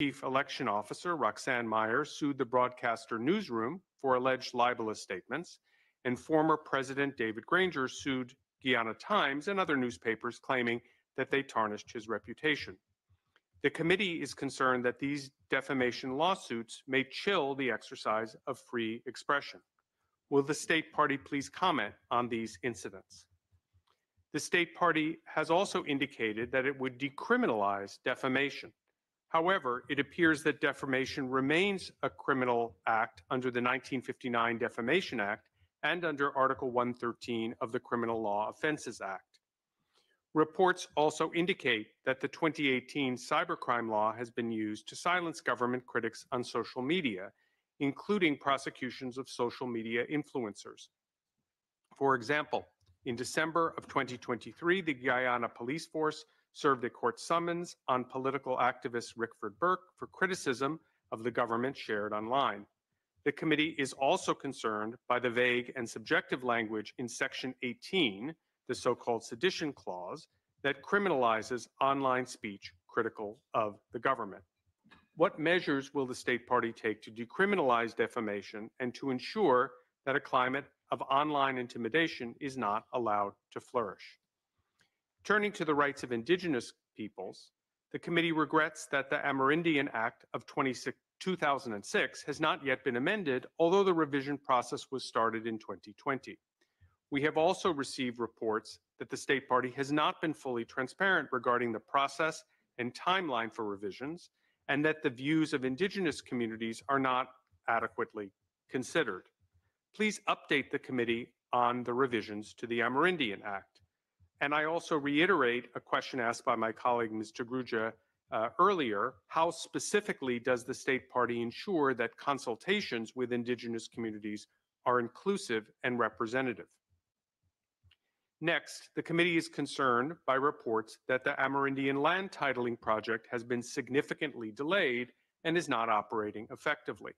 Chief Election Officer Roxanne Meyer sued the broadcaster Newsroom for alleged libelous statements, and former President David Granger sued Guyana Times and other newspapers claiming that they tarnished his reputation. The committee is concerned that these defamation lawsuits may chill the exercise of free expression. Will the state party please comment on these incidents? The state party has also indicated that it would decriminalize defamation. However, it appears that defamation remains a criminal act under the 1959 Defamation Act and under Article 113 of the Criminal Law Offenses Act. Reports also indicate that the 2018 cybercrime law has been used to silence government critics on social media, including prosecutions of social media influencers. For example, in December of 2023, the Guyana Police Force served a court summons on political activist Rickford Burke for criticism of the government shared online. The committee is also concerned by the vague and subjective language in Section 18, the so called sedition clause, that criminalizes online speech critical of the government. What measures will the state party take to decriminalize defamation and to ensure that a climate of online intimidation is not allowed to flourish? Turning to the rights of indigenous peoples, the committee regrets that the Amerindian Act of 2006 has not yet been amended, although the revision process was started in 2020. We have also received reports that the state party has not been fully transparent regarding the process and timeline for revisions, and that the views of indigenous communities are not adequately considered. Please update the committee on the revisions to the Amerindian Act. And I also reiterate a question asked by my colleague, Ms. Tigroudja, uh, earlier. How specifically does the state party ensure that consultations with Indigenous communities are inclusive and representative? Next, the committee is concerned by reports that the Amerindian land titling project has been significantly delayed and is not operating effectively.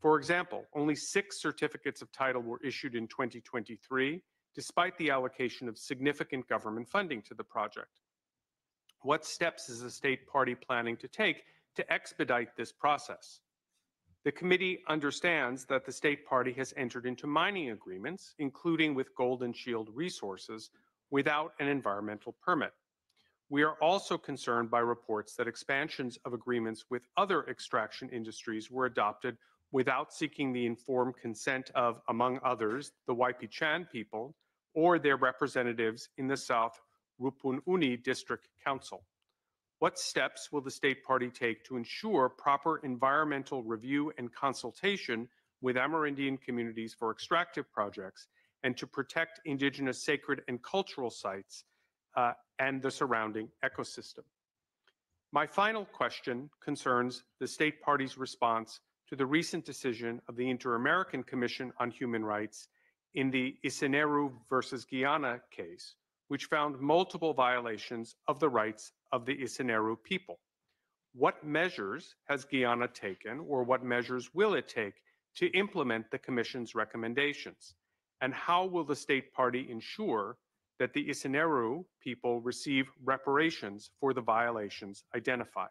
For example, only six certificates of title were issued in 2023 despite the allocation of significant government funding to the project. What steps is the state party planning to take to expedite this process? The committee understands that the state party has entered into mining agreements, including with Golden Shield Resources, without an environmental permit. We are also concerned by reports that expansions of agreements with other extraction industries were adopted without seeking the informed consent of, among others, the Wapichan people or their representatives in the South Rupununi District Council. What steps will the state party take to ensure proper environmental review and consultation with Amerindian communities for extractive projects and to protect indigenous sacred and cultural sites uh, and the surrounding ecosystem? My final question concerns the state party's response to the recent decision of the Inter-American Commission on Human Rights in the Isseneru versus Guyana case, which found multiple violations of the rights of the Isseneru people. What measures has Guyana taken, or what measures will it take to implement the Commission's recommendations? And how will the state party ensure that the Isseneru people receive reparations for the violations identified?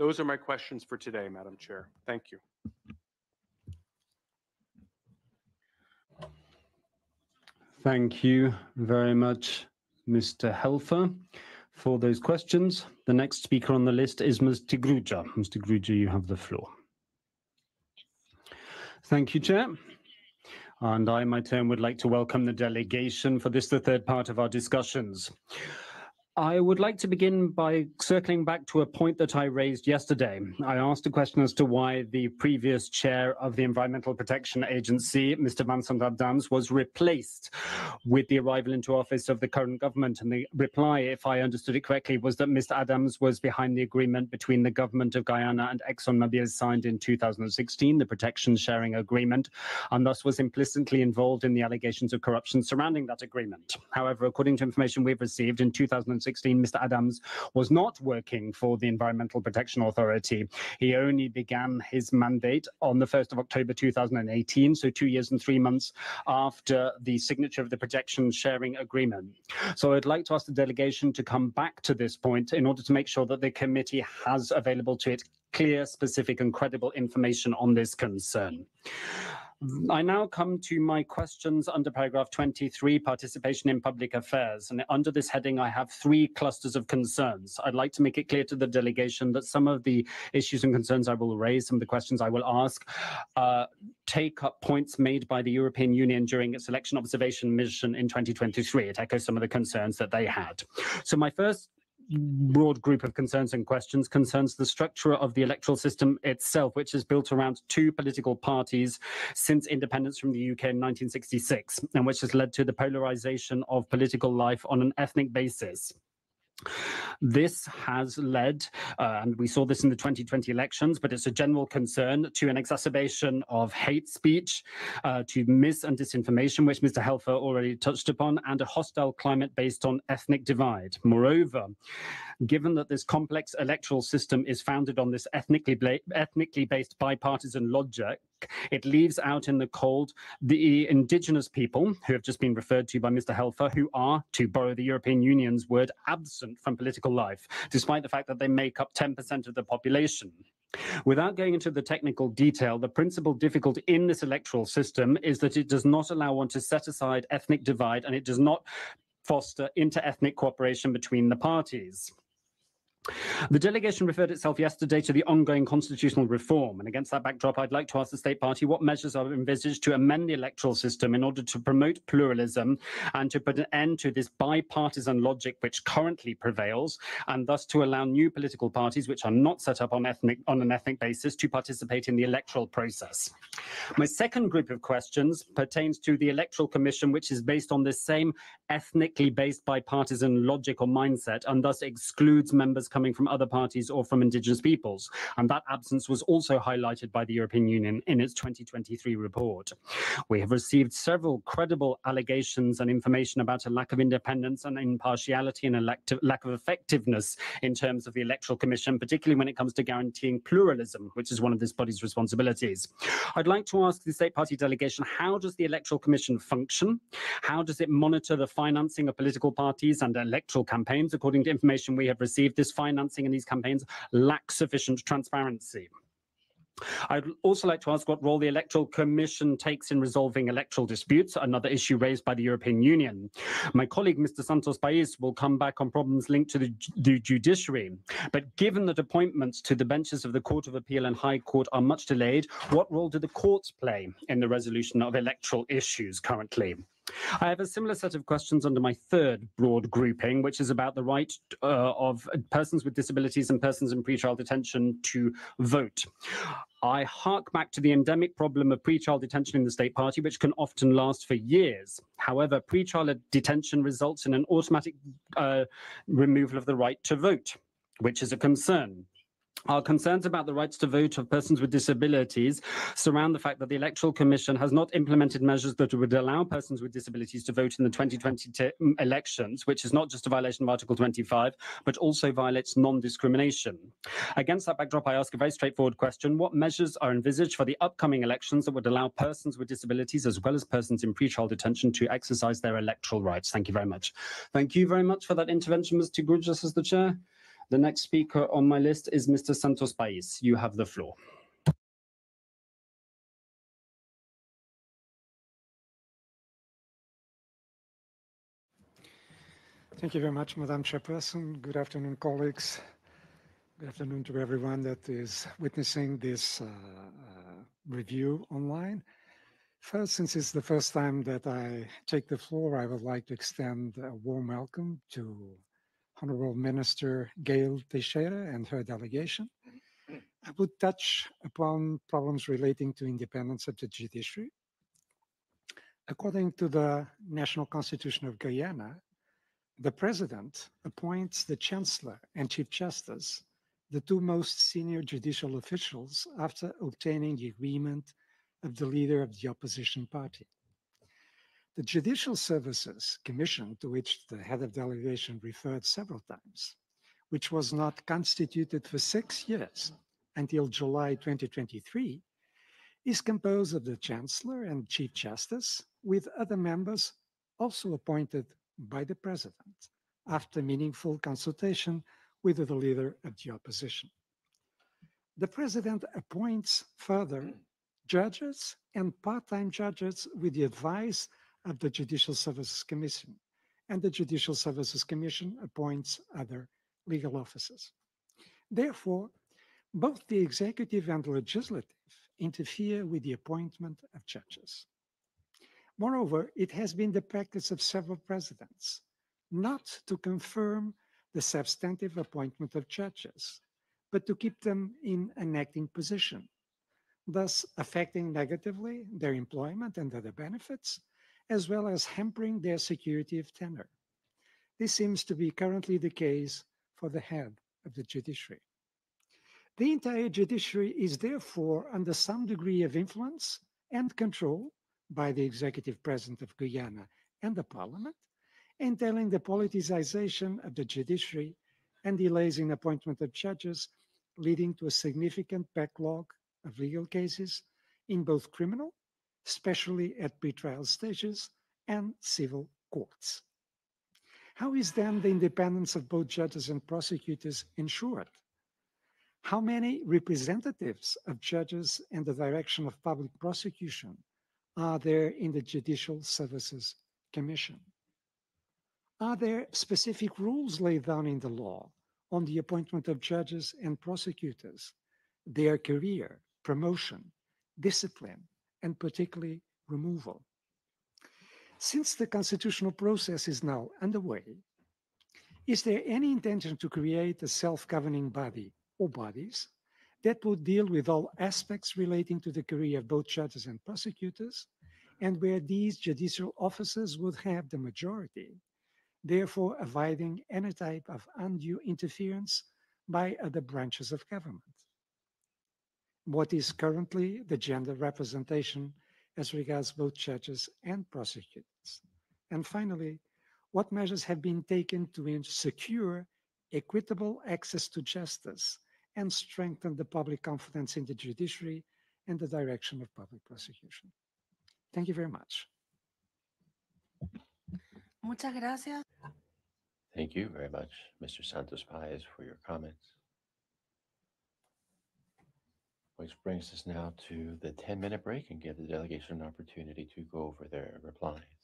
Those are my questions for today, Madam Chair. Thank you. Thank you very much, Mr. Helfer, for those questions. The next speaker on the list is Ms. Tigroudja. Ms. Tigroudja, you have the floor. Thank you, Chair. And I, in my turn, would like to welcome the delegation for this, the third part of our discussions. I would like to begin by circling back to a point that I raised yesterday. I asked a question as to why the previous chair of the Environmental Protection Agency, Mr. Vincent Adams, was replaced with the arrival into office of the current government. And the reply, if I understood it correctly, was that Mr. Adams was behind the agreement between the government of Guyana and ExxonMobil signed in 2016, the Production Sharing Agreement, and thus was implicitly involved in the allegations of corruption surrounding that agreement. However, according to information we've received in 2016, 2016, Mr. Adams was not working for the Environmental Protection Authority. He only began his mandate on the 1st of October 2018, so two years and three months after the signature of the production sharing agreement. So I'd like to ask the delegation to come back to this point in order to make sure that the committee has available to it clear, specific and credible information on this concern. I now come to my questions under paragraph 23, participation in public affairs. And under this heading, I have three clusters of concerns. I'd like to make it clear to the delegation that some of the issues and concerns I will raise, some of the questions I will ask, uh, take up points made by the European Union during its election observation mission in 2023. It echoes some of the concerns that they had. So my first broad group of concerns and questions concerns the structure of the electoral system itself, which is built around two political parties since independence from the UK in 1966, and which has led to the polarization of political life on an ethnic basis. This has led, uh, and we saw this in the 2020 elections, but it's a general concern to an exacerbation of hate speech, uh, to mis and disinformation, which Mr. Helfer already touched upon, and a hostile climate based on ethnic divide. Moreover, given that this complex electoral system is founded on this ethnically, ethnically based bipartisan logic, it leaves out in the cold the indigenous people who have just been referred to by Mr. Helfer, who are, to borrow the European Union's word, absent from political life, despite the fact that they make up 10% of the population. Without going into the technical detail, the principal difficulty in this electoral system is that it does not allow one to set aside ethnic divide and it does not foster inter-ethnic cooperation between the parties. The delegation referred itself yesterday to the ongoing constitutional reform, and against that backdrop, I'd like to ask the State Party what measures are envisaged to amend the electoral system in order to promote pluralism and to put an end to this bipartisan logic which currently prevails, and thus to allow new political parties which are not set up on, ethnic, on an ethnic basis to participate in the electoral process. My second group of questions pertains to the Electoral Commission, which is based on the same ethnically based bipartisan logic or mindset, and thus excludes members coming from other parties or from indigenous peoples. And that absence was also highlighted by the European Union in its 2023 report. We have received several credible allegations and information about a lack of independence and impartiality and a lack of effectiveness in terms of the Electoral Commission, particularly when it comes to guaranteeing pluralism, which is one of this body's responsibilities. I'd like to ask the State Party delegation, how does the Electoral Commission function? How does it monitor the financing of political parties and electoral campaigns? According to information we have received, this financing in these campaigns lack sufficient transparency. I'd also like to ask what role the Electoral Commission takes in resolving electoral disputes, another issue raised by the European Union. My colleague, Mr. Santos Pais, will come back on problems linked to the, the, judiciary. But given that appointments to the benches of the Court of Appeal and High Court are much delayed, what role do the courts play in the resolution of electoral issues currently? I have a similar set of questions under my third broad grouping, which is about the right uh, of persons with disabilities and persons in pretrial detention to vote. I hark back to the endemic problem of pretrial detention in the state party, which can often last for years. However, pretrial detention results in an automatic uh, removal of the right to vote, which is a concern. Our concerns about the rights to vote of persons with disabilities surround the fact that the Electoral Commission has not implemented measures that would allow persons with disabilities to vote in the 2020 elections, which is not just a violation of Article 25, but also violates non-discrimination. Against that backdrop, I ask a very straightforward question. What measures are envisaged for the upcoming elections that would allow persons with disabilities, as well as persons in pretrial detention, to exercise their electoral rights? Thank you very much. Thank you very much for that intervention, Mr. Grujas, as the chair. The next speaker on my list is Mr. Santos Pais. You have the floor. Thank you very much, Madam Chairperson. Good afternoon, colleagues. Good afternoon to everyone that is witnessing this uh, uh, review online. First, since it's the first time that I take the floor, I would like to extend a warm welcome to Honorable Minister Gail Teixeira and her delegation. I would touch upon problems relating to independence of the judiciary. According to the National Constitution of Guyana, the president appoints the chancellor and chief justice, the two most senior judicial officials, after obtaining the agreement of the leader of the opposition party. The Judicial Services Commission, to which the head of delegation referred several times, which was not constituted for six years until July 2023, is composed of the Chancellor and Chief Justice, with other members also appointed by the President after meaningful consultation with the leader of the opposition. The President appoints further judges and part-time judges with the advice of the Judicial Services Commission, and the Judicial Services Commission appoints other legal officers. Therefore, both the executive and legislative interfere with the appointment of judges. Moreover, it has been the practice of several presidents not to confirm the substantive appointment of judges, but to keep them in an acting position, thus affecting negatively their employment and other benefits, as well as hampering their security of tenure. This seems to be currently the case for the head of the judiciary. The entire judiciary is therefore under some degree of influence and control by the executive president of Guyana and the parliament, entailing the politicization of the judiciary and delays in appointment of judges, leading to a significant backlog of legal cases in both criminal, especially at pretrial stages, and civil courts. How is then the independence of both judges and prosecutors ensured? How many representatives of judges and the direction of public prosecution are there in the Judicial Services Commission? Are there specific rules laid down in the law on the appointment of judges and prosecutors, their career, promotion, discipline, and particularly removal? Since the constitutional process is now underway, is there any intention to create a self-governing body or bodies that would deal with all aspects relating to the career of both judges and prosecutors, and where these judicial officers would have the majority therefore avoiding any type of undue interference by other branches of government. What is currently the gender representation as regards both judges and prosecutors? And finally, what measures have been taken to secure equitable access to justice and strengthen the public confidence in the judiciary and the direction of public prosecution? Thank you very much. Muchas gracias. Thank you very much, Mr. Santos Pais, for your comments. Which brings us now to the 10-minute break and give the delegation an opportunity to go over their replies.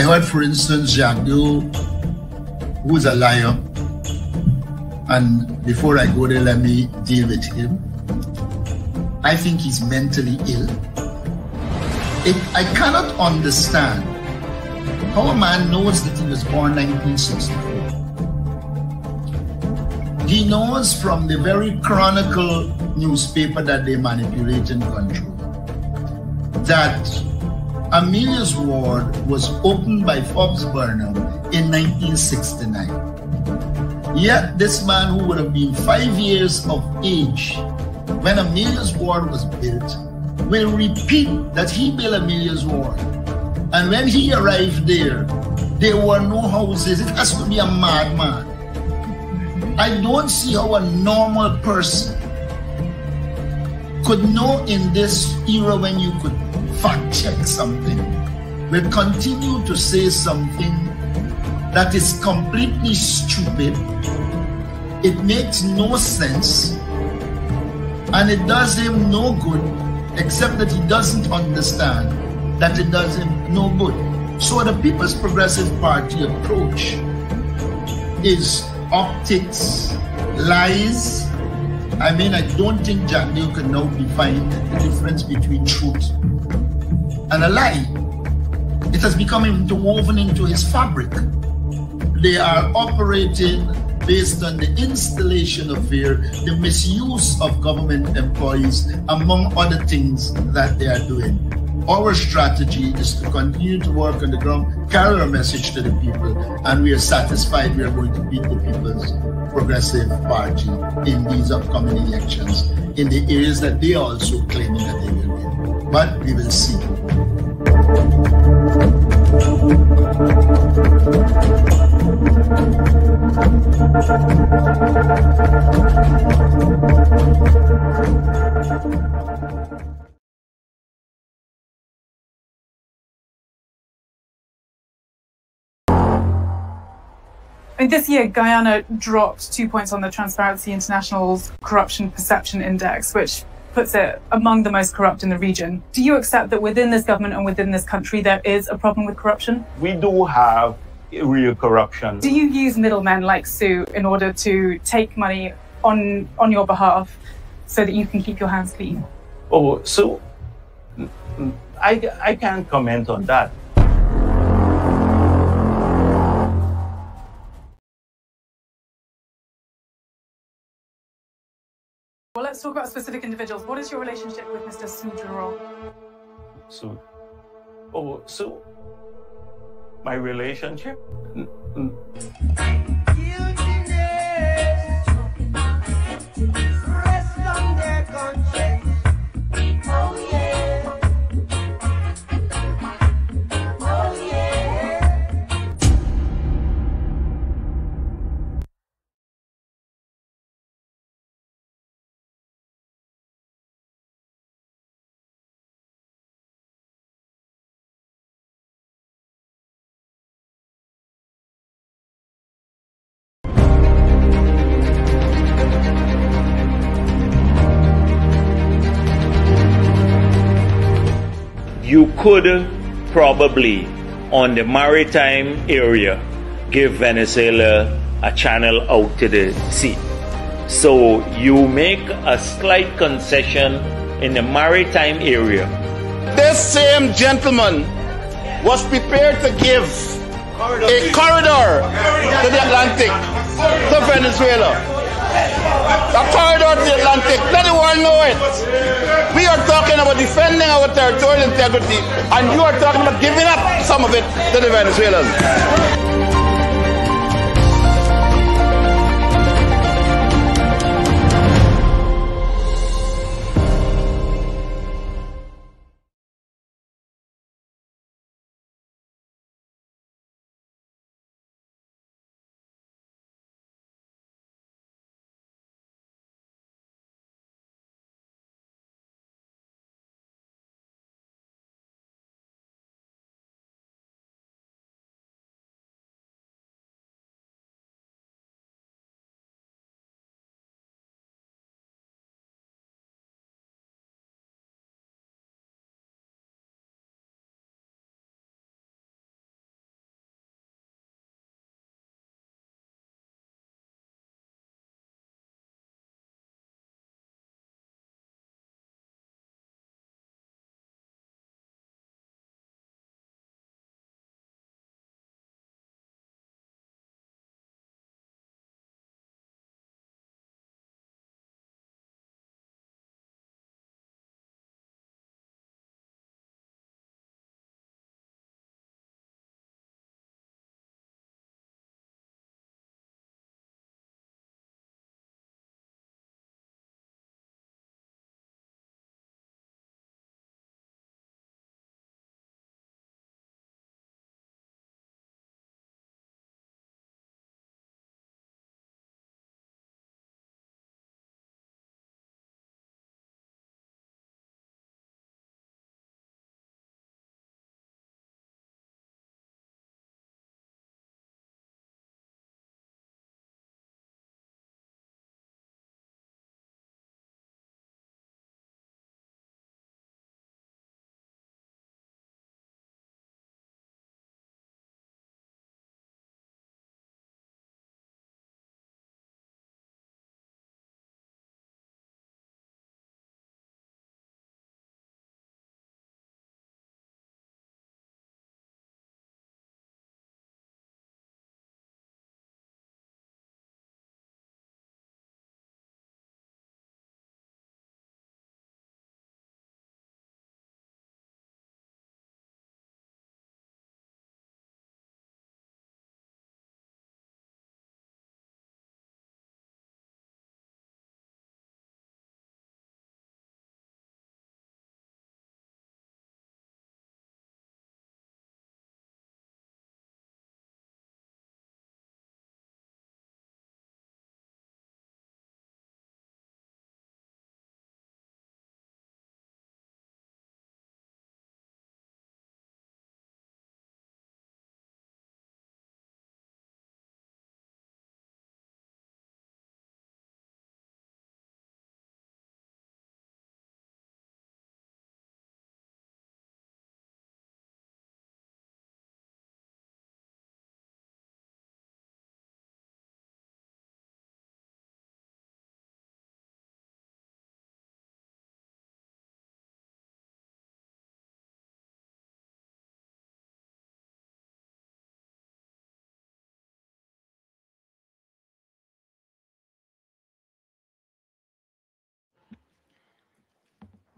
I heard, for instance, Jacques who's a liar. And before I go there, let me deal with him. I think he's mentally ill. It, I cannot understand how a man knows that he was born 1964. He knows from the very Chronicle newspaper that they manipulate and control that Amelia's Ward was opened by Forbes Burnham in 1969. Yet this man who would have been five years of age when Amelia's Ward was built will repeat that he built Amelia's Ward. And when he arrived there, there were no houses. It has to be a madman. I don't see how a normal person could know in this era when you could fact check something, will continue to say something that is completely stupid. It makes no sense and it does him no good except that he doesn't understand that it does him no good. So the People's Progressive Party approach is optics, lies. I mean, I don't think Jack Neal can now define the difference between truth and a lie. It has become interwoven into his fabric. They are operating based on the installation of fear, the misuse of government employees, among other things that they are doing. Our strategy is to continue to work on the ground, carry our message to the people, and we are satisfied we are going to beat the People's Progressive Party in these upcoming elections in the areas that they are also claiming that they will win. But we will see. I mean, this year, Guyana dropped two points on the Transparency International's Corruption Perception Index, which puts it among the most corrupt in the region. Do you accept that within this government and within this country there is a problem with corruption? We do have real corruption. Do you use middlemen like Su in order to take money on on your behalf so that you can keep your hands clean? Oh, so I, I can't comment on that. Well, let's talk about specific individuals. What is your relationship with Mr. Su Zhirong? So, oh, so my relationship? You could probably, on the maritime area, give Venezuela a channel out to the sea. So you make a slight concession in the maritime area. This same gentleman was prepared to give a corridor to the Atlantic, to Venezuela. A corridor to the Atlantic. Let the world know it. We are talking about defending our territorial integrity, and you are talking about giving up some of it to the Venezuelans.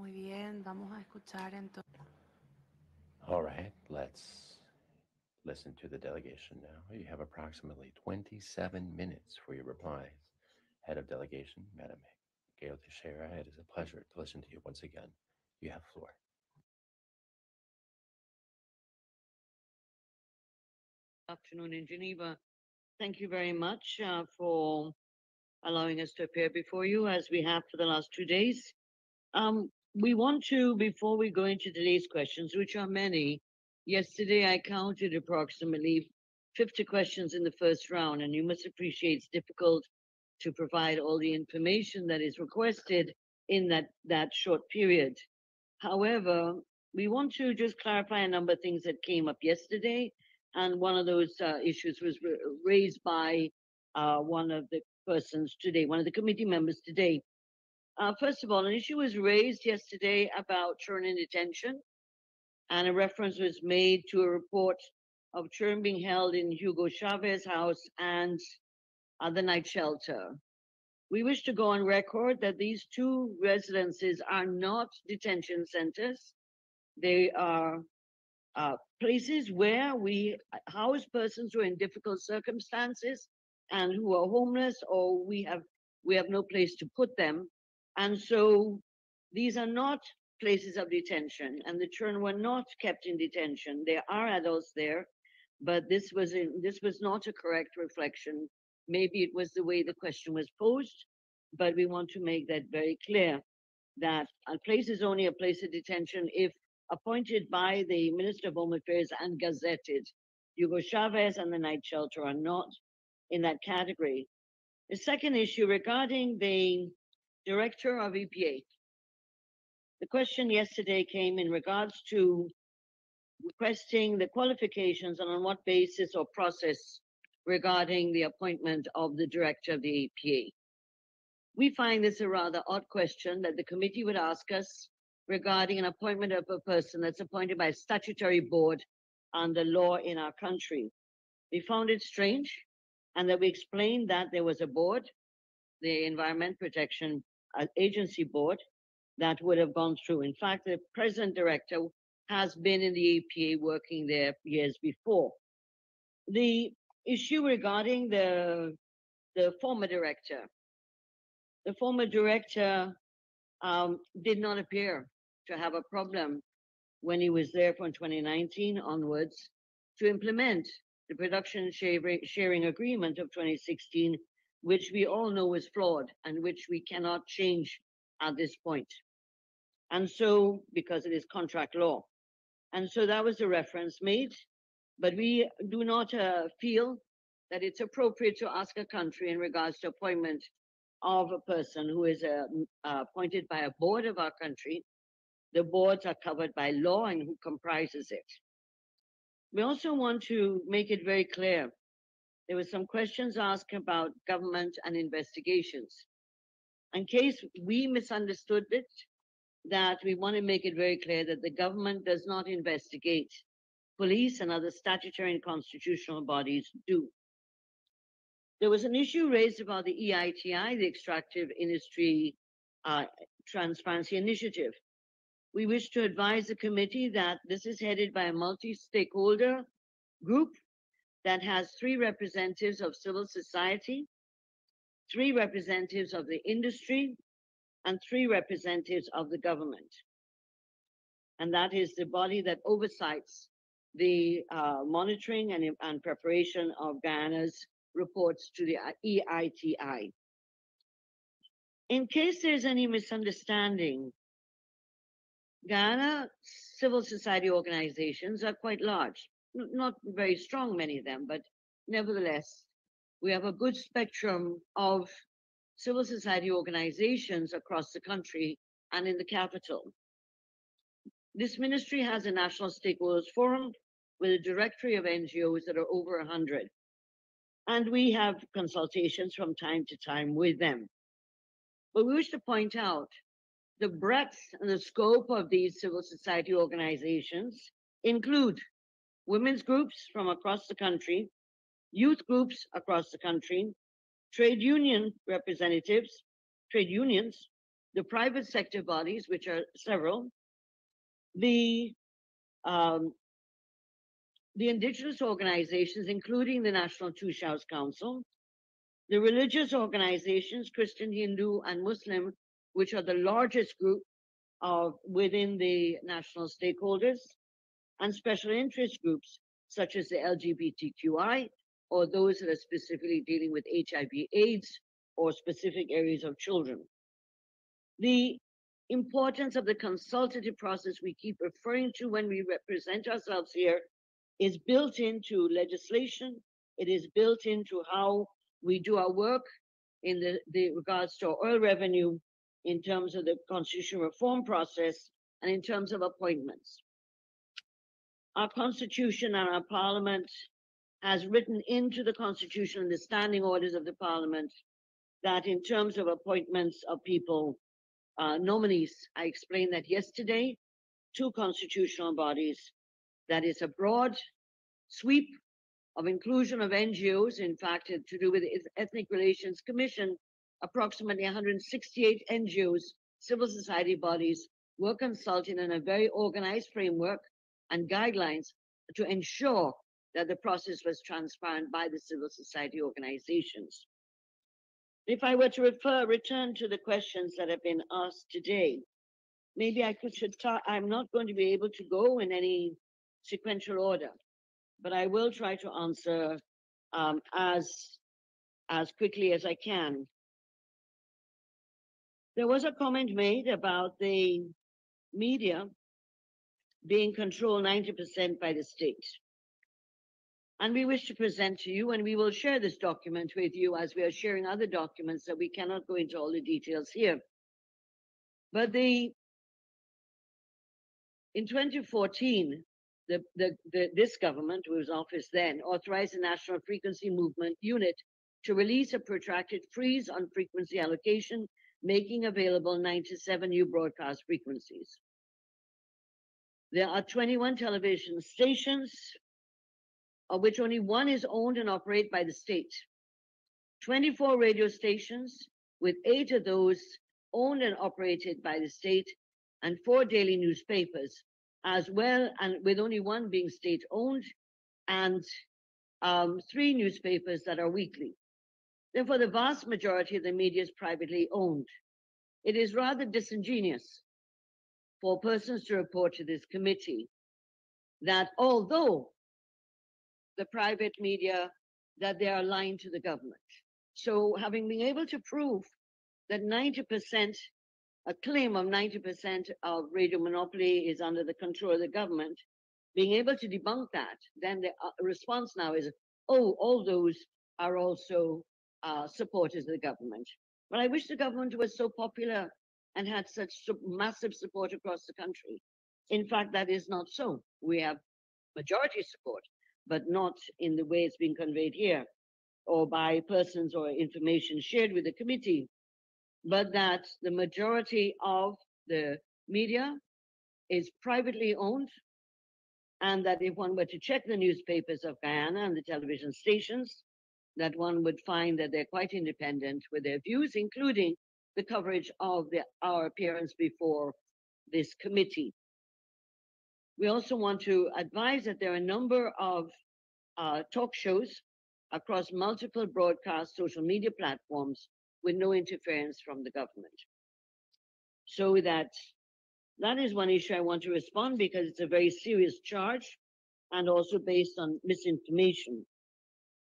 Muy bien, vamos a escuchar entonces. All right, let's listen to the delegation now. You have approximately 27 minutes for your replies. Head of Delegation, Madam Gail Teixeira, it is a pleasure to listen to you once again. You have the floor. Afternoon in Geneva. Thank you very much uh, for allowing us to appear before you as we have for the last two days. Um, we want to, before we go into today's questions, which are many, yesterday I counted approximately 50 questions in the first round, and you must appreciate it's difficult to provide all the information that is requested in that, that short period. However, we want to just clarify a number of things that came up yesterday, and one of those uh, issues was raised by uh, one of the persons today, one of the committee members today. Uh, first of all, an issue was raised yesterday about children in detention, and a reference was made to a report of children being held in Hugo Chavez house and uh, the night shelter. We wish to go on record that these two residences are not detention centers. They are uh, places where we house persons who are in difficult circumstances and who are homeless or we have we have no place to put them and so these are not places of detention and the children were not kept in detention there are adults there but this was in, this was not a correct reflection maybe it was the way the question was posed but we want to make that very clear that a place is only a place of detention if appointed by the Minister of Home Affairs and gazetted. Hugo Chavez and the night shelter are not in that category. The second issue regarding the director of EPA. The question yesterday came in regards to requesting the qualifications and on what basis or process regarding the appointment of the director of the EPA. We find this a rather odd question that the committee would ask us regarding an appointment of a person that's appointed by a statutory board under law in our country. We found it strange and that we explained that there was a board, the Environment Protection uh, Agency Board, that would have gone through. In fact, the present director has been in the EPA working there years before. The issue regarding the, the former director, the former director um, did not appear to have a problem when he was there from 2019 onwards to implement the production sharing agreement of 2016, which we all know is flawed and which we cannot change at this point. And so, because it is contract law. And so that was a reference made, but we do not uh, feel that it's appropriate to ask a country in regards to appointment of a person who is uh, uh, appointed by a board of our country. The boards are covered by law and who comprises it. We also want to make it very clear. There were some questions asked about government and investigations. In case we misunderstood it, that we want to make it very clear that the government does not investigate. Police and other statutory and constitutional bodies do. There was an issue raised about the EITI, the Extractive Industry uh, Transparency Initiative. We wish to advise the committee that this is headed by a multi-stakeholder group that has three representatives of civil society, three representatives of the industry, and three representatives of the government. And that is the body that oversights the uh, monitoring and, and preparation of Guyana's reports to the EITI. In case there's any misunderstanding, Guyana civil society organizations are quite large, not very strong, many of them, but nevertheless, we have a good spectrum of civil society organizations across the country and in the capital. This ministry has a national stakeholders forum with a directory of NGOs that are over 100. And we have consultations from time to time with them. But we wish to point out the breadth and the scope of these civil society organizations include women's groups from across the country, youth groups across the country, trade union representatives, trade unions, the private sector bodies, which are several, the um, the indigenous organizations, including the National Toshaos Council, the religious organizations, Christian, Hindu, and Muslim, which are the largest group of within the national stakeholders, and special interest groups such as the LGBTQI or those that are specifically dealing with HIV AIDS or specific areas of children. The importance of the consultative process we keep referring to when we represent ourselves here is built into legislation. It is built into how we do our work in the, the regards to oil revenue in terms of the constitutional reform process and in terms of appointments. Our constitution and our parliament has written into the constitution and the standing orders of the parliament that in terms of appointments of people, uh, nominees, I explained that yesterday, two constitutional bodies, that is a broad sweep of inclusion of NGOs, in fact, to do with the Ethnic Relations Commission, approximately 168 NGOs, civil society bodies, were consulted in a very organized framework and guidelines to ensure that the process was transparent by the civil society organizations. If I were to refer, return to the questions that have been asked today, maybe I could should talk, I'm not going to be able to go in any sequential order, but I will try to answer um, as, as quickly as I can. There was a comment made about the media being controlled 90% by the state. And we wish to present to you, and we will share this document with you as we are sharing other documents that we cannot go into all the details here. But the in 2014, the, the, the, this government, who was office then, authorized the National Frequency Management Unit to release a protracted freeze on frequency allocation, making available 97 new broadcast frequencies. There are 21 television stations, of which only one is owned and operated by the state. 24 radio stations, with eight of those owned and operated by the state, and four daily newspapers, as well, and with only one being state owned, and um, three newspapers that are weekly. Therefore, the vast majority of the media is privately owned. It is rather disingenuous for persons to report to this committee that although the private media that they are aligned to the government. So having been able to prove that 90%, a claim of 90% of radio monopoly is under the control of the government, being able to debunk that, then the uh, response now is, oh, all those are also uh, supporters of the government. But I wish the government was so popular and had such massive support across the country. In fact, that is not so. We have majority support but not in the way it's being conveyed here or by persons or information shared with the committee, but that the majority of the media is privately owned and that if one were to check the newspapers of Guyana and the television stations, that one would find that they're quite independent with their views, including the coverage of the, our appearance before this committee. We also want to advise that there are a number of uh, talk shows across multiple broadcast social media platforms with no interference from the government. So that that is one issue I want to respond because it's a very serious charge and also based on misinformation.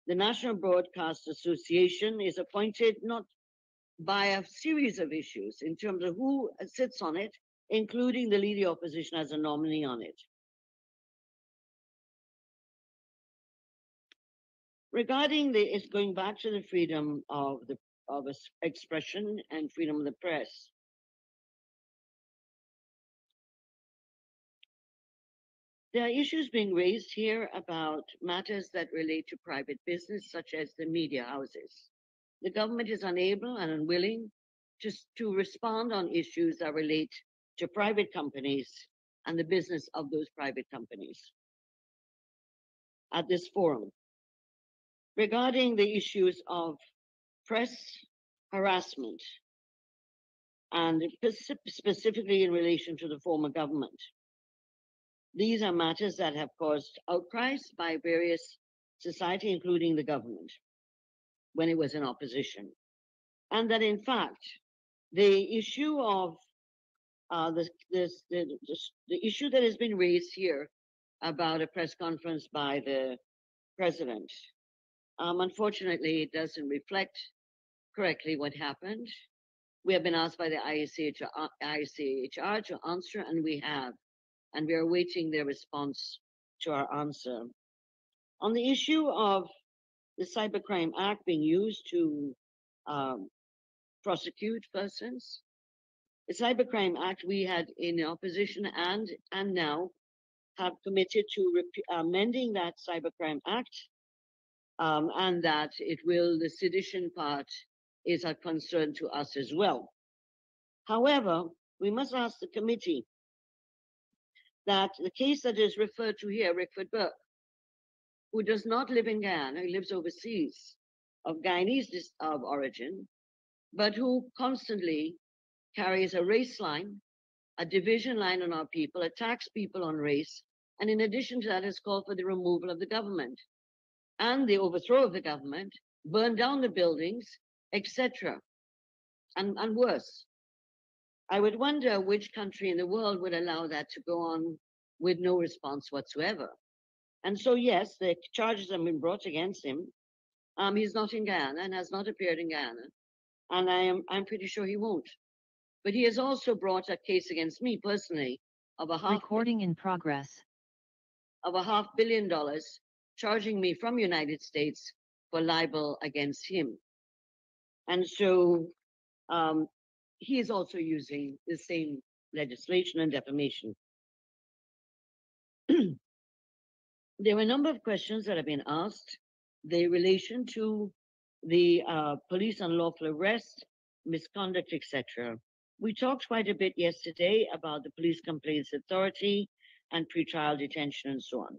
The National Broadcast Association is appointed not by a series of issues in terms of who uh, sits on it, including the leading opposition as a nominee on it. Regarding the, it's going back to the freedom of the of expression and freedom of the press. There are issues being raised here about matters that relate to private business, such as the media houses. The government is unable and unwilling to, to respond on issues that relate to private companies and the business of those private companies at this forum. Regarding the issues of press harassment, and specifically in relation to the former government. These are matters that have caused outcries by various society, including the government, when it was in opposition. And that in fact, the issue of uh, the, this, the, the, the issue that has been raised here about a press conference by the president, um, unfortunately, it doesn't reflect correctly what happened. We have been asked by the ICHR, uh, to answer, and we have, and we are awaiting their response to our answer. On the issue of the Cybercrime Act being used to um, prosecute persons, the Cybercrime Act we had in opposition and and now have committed to amending that Cybercrime Act, um, and that it will the sedition part is a concern to us as well. However, we must ask the committee that the case that is referred to here, Rickford Burke, who does not live in Guyana, he lives overseas, of Guyanese of origin, but who constantly carries a race line, a division line on our people, attacks people on race, and in addition to that has called for the removal of the government and the overthrow of the government, burn down the buildings, etc. And, and worse. I would wonder which country in the world would allow that to go on with no response whatsoever. And so, yes, the charges have been brought against him. Um, he's not in Guyana and has not appeared in Guyana, and I am I'm pretty sure he won't. But he has also brought a case against me personally of a half Recording in progress. of a half billion dollars, charging me from United States for libel against him. And so um, he is also using the same legislation and defamation. there were a number of questions that have been asked. The relation to the uh, police unlawful arrest, misconduct, etc. We talked quite a bit yesterday about the Police Complaints Authority and pretrial detention and so on.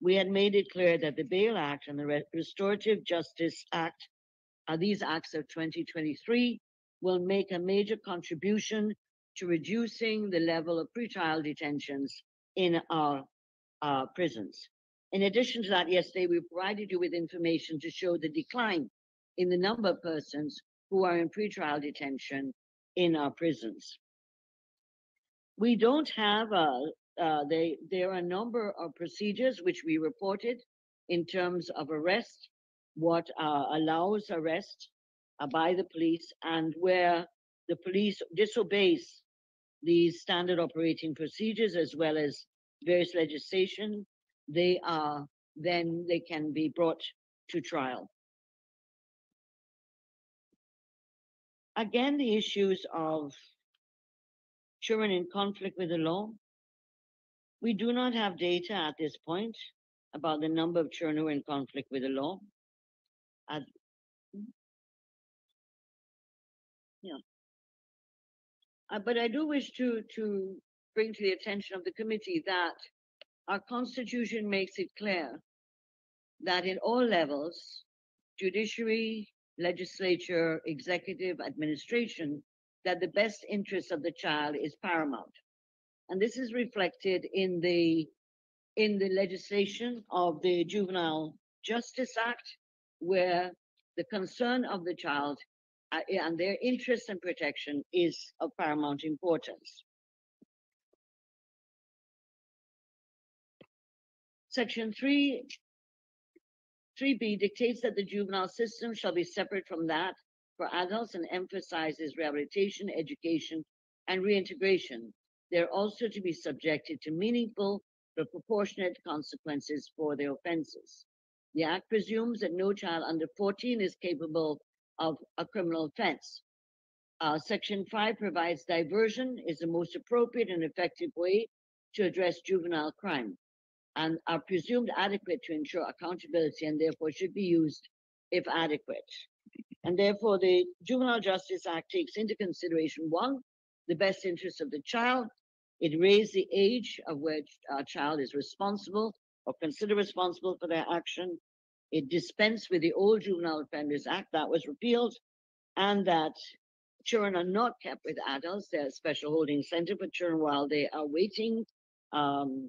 We had made it clear that the Bail Act and the Restorative Justice Act, uh, these acts of 2023, will make a major contribution to reducing the level of pretrial detentions in our uh, prisons. In addition to that, yesterday we provided you with information to show the decline in the number of persons who are in pretrial detention in our prisons. We don't have a, uh, they, there are a number of procedures which we reported in terms of arrest, what uh, allows arrest uh, by the police, and where the police disobeys these standard operating procedures as well as various legislation, they are then they can be brought to trial. Again, the issues of children in conflict with the law. We do not have data at this point about the number of children who are in conflict with the law. At- yeah. Uh, but I do wish to, to bring to the attention of the committee that our constitution makes it clear that in all levels, judiciary, legislature, executive, administration, that the best interest of the child is paramount. And this is reflected in the in the legislation of the Juvenile Justice Act, where the concern of the child uh, and their interest and protection is of paramount importance. Section 3 3B dictates that the juvenile system shall be separate from that for adults and emphasizes rehabilitation, education, and reintegration. They're also to be subjected to meaningful but proportionate consequences for their offenses. The Act presumes that no child under 14 is capable of a criminal offense. Uh, Section 5 provides diversion is the most appropriate and effective way to address juvenile crime and are presumed adequate to ensure accountability and therefore should be used if adequate. And therefore, the Juvenile Justice Act takes into consideration one, the best interest of the child. It raised the age of which a child is responsible or considered responsible for their action. It dispensed with the old Juvenile Offenders Act that was repealed, and that children are not kept with adults. There's a special holding center for children while they are waiting um,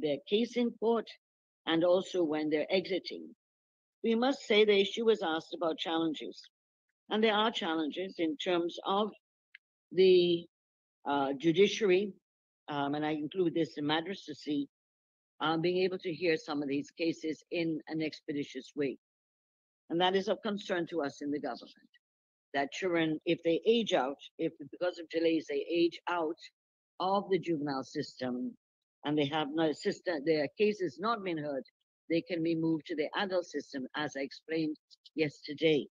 their case in court and also when they're exiting. We must say the issue was asked about challenges. And there are challenges in terms of the uh, judiciary, um, and I include this in magistracy, uh, being able to hear some of these cases in an expeditious way. And that is of concern to us in the government. That children, if they age out, if because of delays they age out of the juvenile system and they have no system, their case has not been heard, they can be moved to the adult system, as I explained yesterday.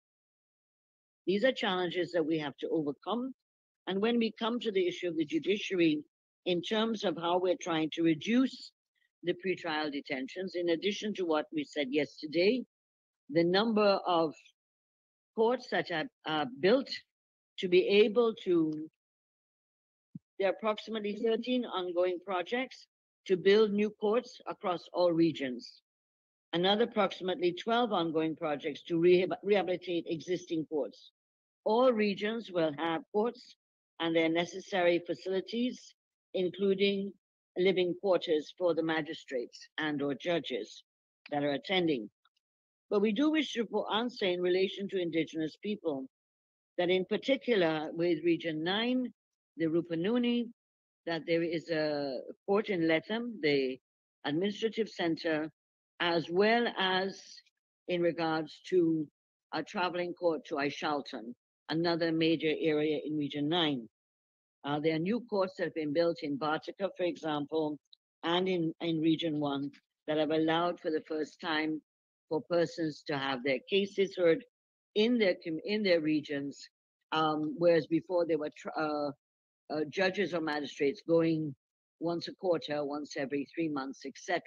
These are challenges that we have to overcome. And when we come to the issue of the judiciary, in terms of how we're trying to reduce the pretrial detentions, in addition to what we said yesterday, the number of courts that are, are built to be able to, there are approximately 13 ongoing projects to build new courts across all regions. Another approximately 12 ongoing projects to rehab rehabilitate existing courts. All regions will have courts and their necessary facilities, including living quarters for the magistrates and or judges that are attending. But we do wish to answer in relation to indigenous people that in particular with Region 9, the Rupununi, that there is a court in Lethem, the administrative center, as well as in regards to a traveling court to Aishalton, another major area in Region 9. Uh, there are new courts that have been built in Bartica, for example, and in, in Region 1 that have allowed for the first time for persons to have their cases heard in their in their regions, um, whereas before they were uh, uh, judges or magistrates going once a quarter, once every three months, etc.,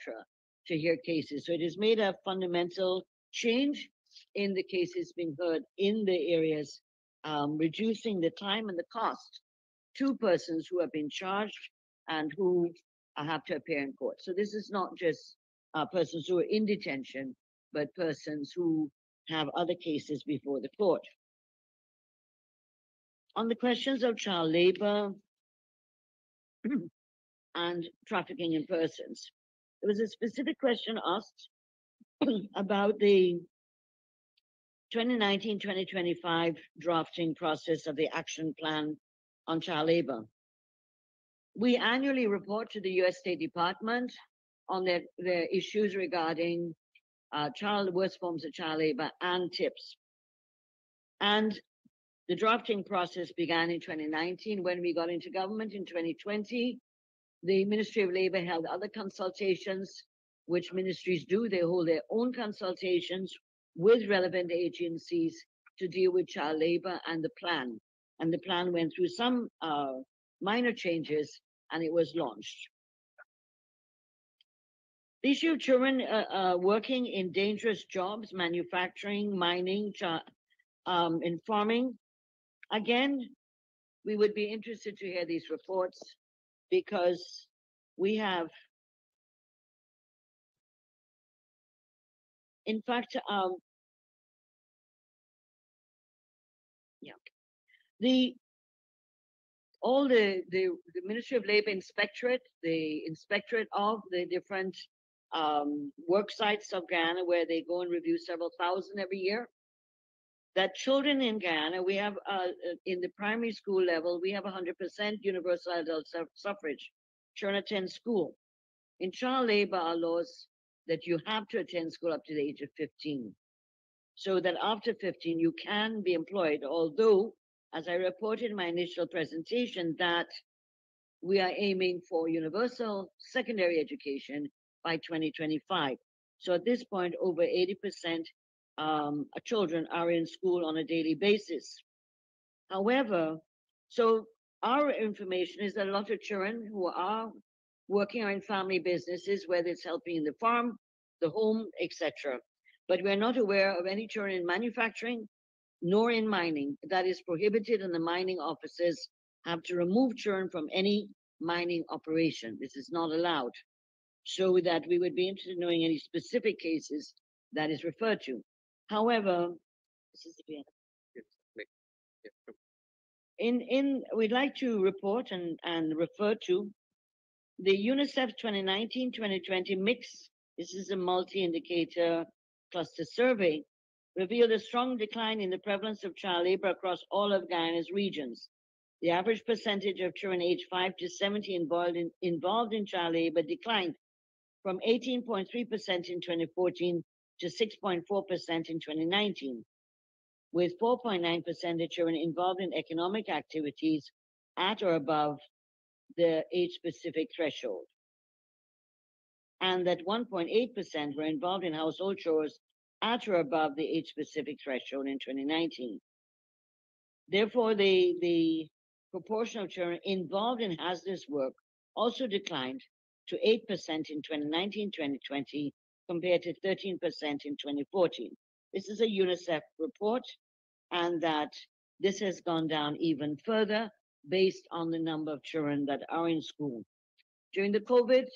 to hear cases. So it has made a fundamental change in the cases being heard in the areas, um, reducing the time and the cost to persons who have been charged and who have to appear in court. So this is not just uh, persons who are in detention, but persons who have other cases before the court. On the questions of child labor and trafficking in persons, there was a specific question asked about the 2019-2025 drafting process of the action plan on child labor. We annually report to the US State Department on their, their issues regarding uh, child worst forms of child labor and tips. And the drafting process began in 2019 when we got into government in 2020. The Ministry of Labor held other consultations, which ministries do. They hold their own consultations with relevant agencies to deal with child labor and the plan. And the plan went through some uh, minor changes and it was launched. The issue of children uh, uh, working in dangerous jobs, manufacturing, mining, um, in farming. Again, we would be interested to hear these reports because we have, in fact, um, yeah, the all the, the, the Ministry of Labor Inspectorate, the Inspectorate of the different um, work sites of Guyana where they go and review several thousand every year. That children in Guyana, we have uh, uh in the primary school level, we have 100% universal adult suffrage. Children attend school. In child labor, our laws that you have to attend school up to the age of 15. So that after 15, you can be employed, although, as I reported in my initial presentation, that we are aiming for universal secondary education by 2025. So at this point, over 80% um, children are in school on a daily basis. However, so our information is that a lot of children who are working are in family businesses, whether it's helping in the farm, the home, etc. But we're not aware of any children in manufacturing nor in mining. That is prohibited, and the mining officers have to remove children from any mining operation. This is not allowed so that we would be interested in knowing any specific cases that is referred to. However, this is the in, in, we'd like to report and, and refer to the UNICEF 2019-2020 MICS. This is a multi-indicator cluster survey revealed a strong decline in the prevalence of child labor across all of Guyana's regions. The average percentage of children aged 5 to 70 involved in, involved in child labor declined from 18.3% in 2014 to 6.4% in 2019, with 4.9% of children involved in economic activities at or above the age-specific threshold, and that 1.8% were involved in household chores at or above the age-specific threshold in 2019. Therefore, the, the proportion of children involved in hazardous work also declined to 8% in 2019-2020 compared to 13% in 2014. This is a UNICEF report, and that this has gone down even further based on the number of children that are in school. During the COVID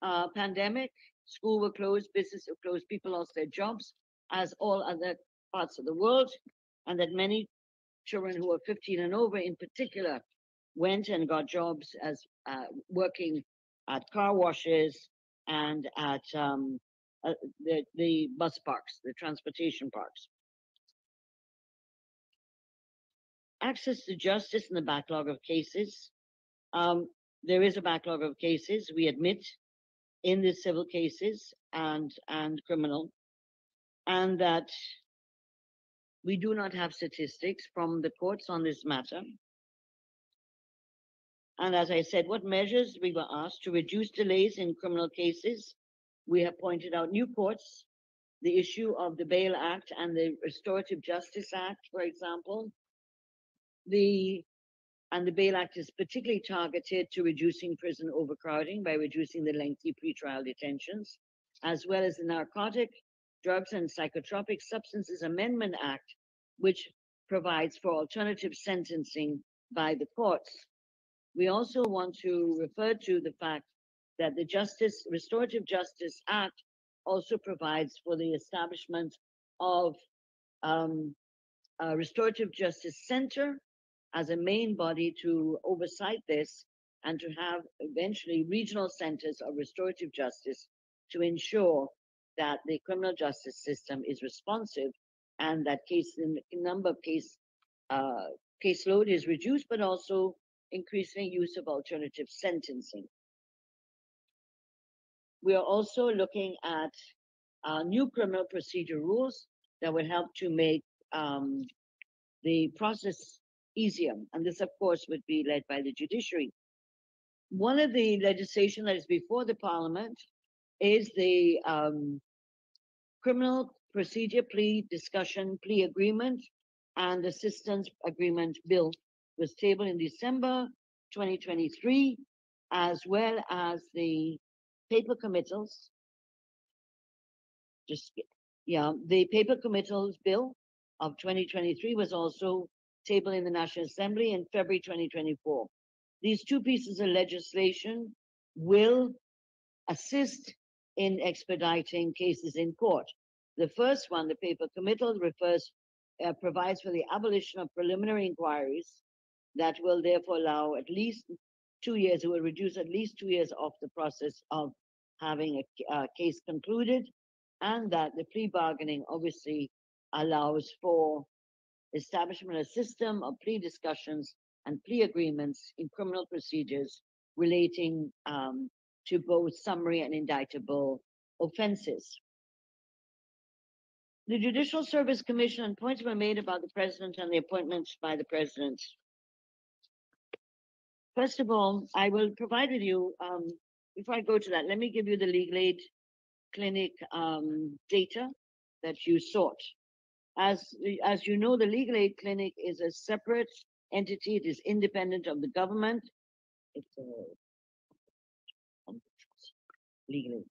uh, pandemic, school were closed, business were closed, people lost their jobs, as all other parts of the world, and that many children who were 15 and over, in particular, went and got jobs as uh, working at car washes and at um, uh, the, the bus parks, the transportation parks. Access to justice and the backlog of cases. Um, there is a backlog of cases, we admit, in the civil cases and, and criminal, and that we do not have statistics from the courts on this matter. And as I said, what measures we were asked to reduce delays in criminal cases. We have pointed out new courts, the issue of the Bail Act and the Restorative Justice Act, for example. The and the Bail Act is particularly targeted to reducing prison overcrowding by reducing the lengthy pretrial detentions, as well as the Narcotic, Drugs and Psychotropic Substances Amendment Act, which provides for alternative sentencing by the courts. We also want to refer to the fact that the Justice Restorative Justice Act also provides for the establishment of um, a restorative justice center as a main body to oversight this and to have eventually regional centers of restorative justice to ensure that the criminal justice system is responsive and that case the number of case uh, caseload is reduced, but also increasing use of alternative sentencing. We are also looking at uh, new criminal procedure rules that would help to make um, the process easier. And this, of course, would be led by the judiciary. One of the legislation that is before the parliament is the um, criminal procedure plea discussion plea agreement and assistance agreement bill was tabled in December 2023, as well as the paper committals. Just, yeah, the paper committals bill of 2023 was also tabled in the National Assembly in February 2024. These two pieces of legislation will assist in expediting cases in court. The first one, the paper committal, refers uh, provides for the abolition of preliminary inquiries that will therefore allow at least two years, it will reduce at least two years off the process of having a, a case concluded, and that the plea bargaining obviously allows for establishment of a system of plea discussions and plea agreements in criminal procedures relating um, to both summary and indictable offenses. The Judicial Service Commission and points were made about the president and the appointments by the president. First of all, I will provide with you, um, before I go to that, let me give you the legal aid clinic um, data that you sought. As, as you know, the legal aid clinic is a separate entity. It is independent of the government. It's a legal aid.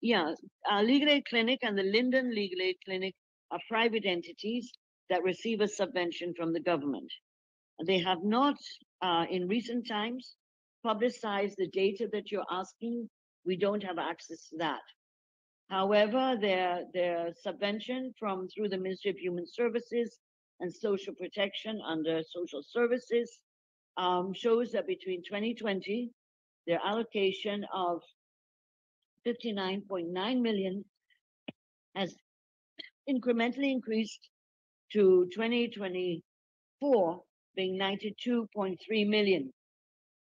Yeah, uh, Legal Aid Clinic and the Linden Legal Aid Clinic are private entities that receive a subvention from the government. They have not, uh, in recent times, publicize the data that you're asking. We don't have access to that. However, their, their subvention from through the Ministry of Human Services and Social Protection under Social Services um, shows that between 2020, their allocation of 59.9 million has incrementally increased to 2024 being 92.3 million.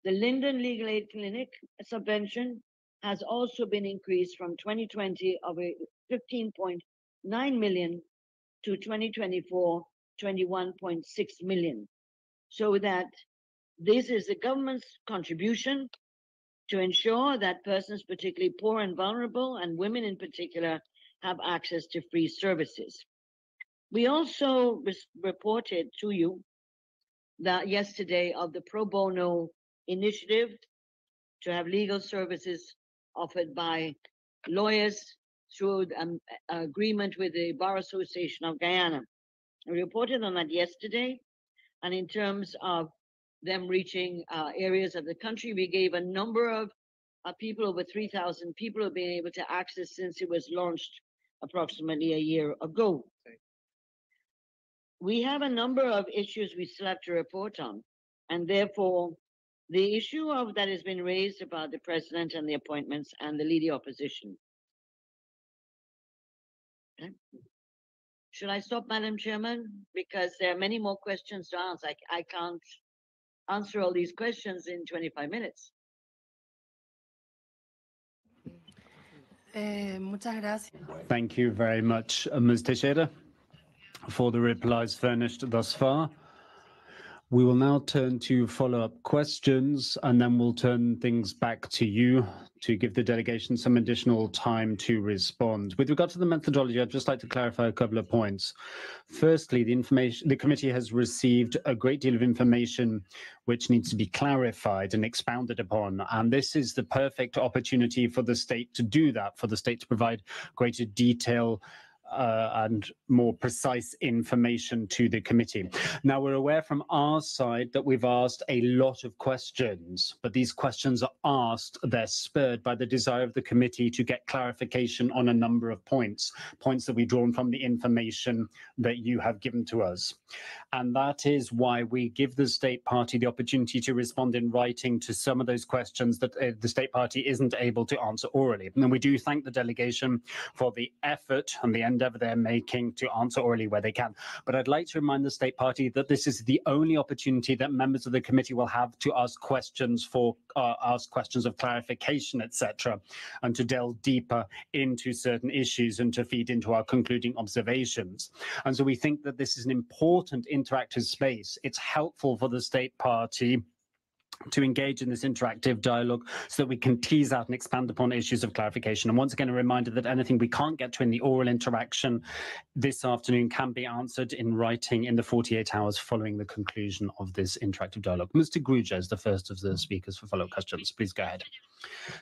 The Linden Legal Aid Clinic subvention has also been increased from 2020 of a 15.9 million to 2024 21.6 million. So that this is the government's contribution to ensure that persons, particularly poor and vulnerable, and women in particular, have access to free services. We also reported to you that yesterday of the pro bono initiative to have legal services offered by lawyers through an agreement with the Bar Association of Guyana. We reported on that yesterday, and in terms of them reaching uh, areas of the country, we gave a number of uh, people, over 3,000 people, have been able to access since it was launched approximately a year ago. We have a number of issues we still have to report on, and therefore the issue of that has been raised about the president and the appointments and the leader opposition. Okay. Should I stop, Madam Chairman? Because there are many more questions to answer. I, I can't answer all these questions in 25 minutes. Eh, muchas gracias. Thank you very much, uh, Ms. Teixeira, for the replies furnished thus far. We will now turn to follow-up questions, and then we'll turn things back to you to give the delegation some additional time to respond. With regard to the methodology, I'd just like to clarify a couple of points. Firstly, the information the committee has received a great deal of information which needs to be clarified and expounded upon, and this is the perfect opportunity for the state to do that, for the state to provide greater detail uh, and more precise information to the committee. Now, we're aware from our side that we've asked a lot of questions, but these questions are asked, they're spurred by the desire of the committee to get clarification on a number of points, points that we've drawn from the information that you have given to us. And that is why we give the state party the opportunity to respond in writing to some of those questions that uh, the state party isn't able to answer orally. And we do thank the delegation for the effort and the endeavor they're making to answer orally where they can. But I'd like to remind the state party that this is the only opportunity that members of the committee will have to ask questions for uh, ask questions of clarification, etc., and to delve deeper into certain issues and to feed into our concluding observations. And so we think that this is an important interactive space. It's helpful for the state party to engage in this interactive dialogue so that we can tease out and expand upon issues of clarification. And once again, a reminder that anything we can't get to in the oral interaction this afternoon can be answered in writing in the 48 hours following the conclusion of this interactive dialogue. Mr. Gruja is the first of the speakers for follow-up questions. Please go ahead.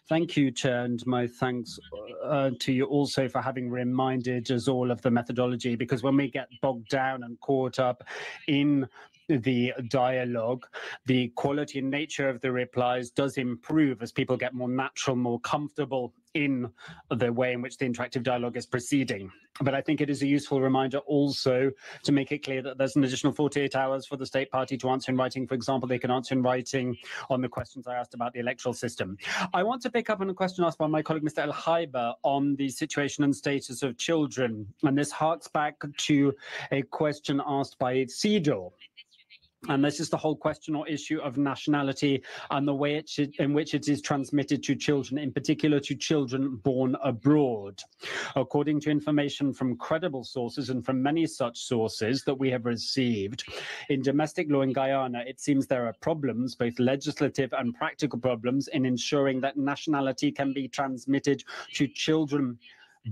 Thank you, Chair, and my thanks uh, to you also for having reminded us all of the methodology, because when we get bogged down and caught up in the dialogue, the quality and nature of the replies does improve as people get more natural, more comfortable in the way in which the interactive dialogue is proceeding. But I think it is a useful reminder also to make it clear that there's an additional 48 hours for the state party to answer in writing. For example, they can answer in writing on the questions I asked about the electoral system. I want to pick up on a question asked by my colleague, Mr. El Haiba, on the situation and status of children. And this harks back to a question asked by CEDAW and this is the whole question or issue of nationality and the way it should, in which it is transmitted to children, in particular to children born abroad. According to information from credible sources and from many such sources that we have received, in domestic law in Guyana, it seems there are problems, both legislative and practical problems, in ensuring that nationality can be transmitted to children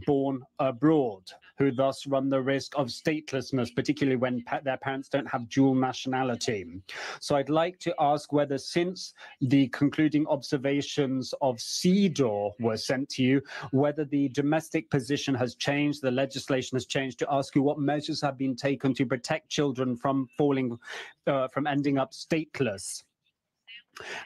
born abroad, who thus run the risk of statelessness, particularly when pa their parents don't have dual nationality. So I'd like to ask whether since the concluding observations of CEDAW were sent to you, whether the domestic position has changed, the legislation has changed, to ask you what measures have been taken to protect children from falling, uh, from ending up stateless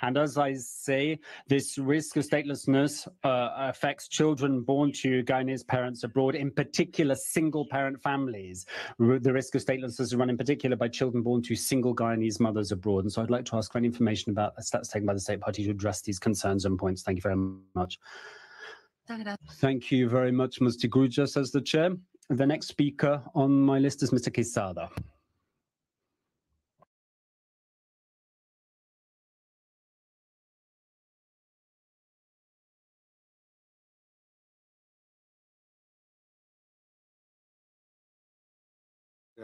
And as I say, this risk of statelessness uh, affects children born to Guyanese parents abroad, in particular single parent families. R- The risk of statelessness is run in particular by children born to single Guyanese mothers abroad. And so I'd like to ask for any information about the steps taken by the state party to address these concerns and points. Thank you very much. Thank you very much, Mr. Gruja, says the chair. The next speaker on my list is Mr. Quezada.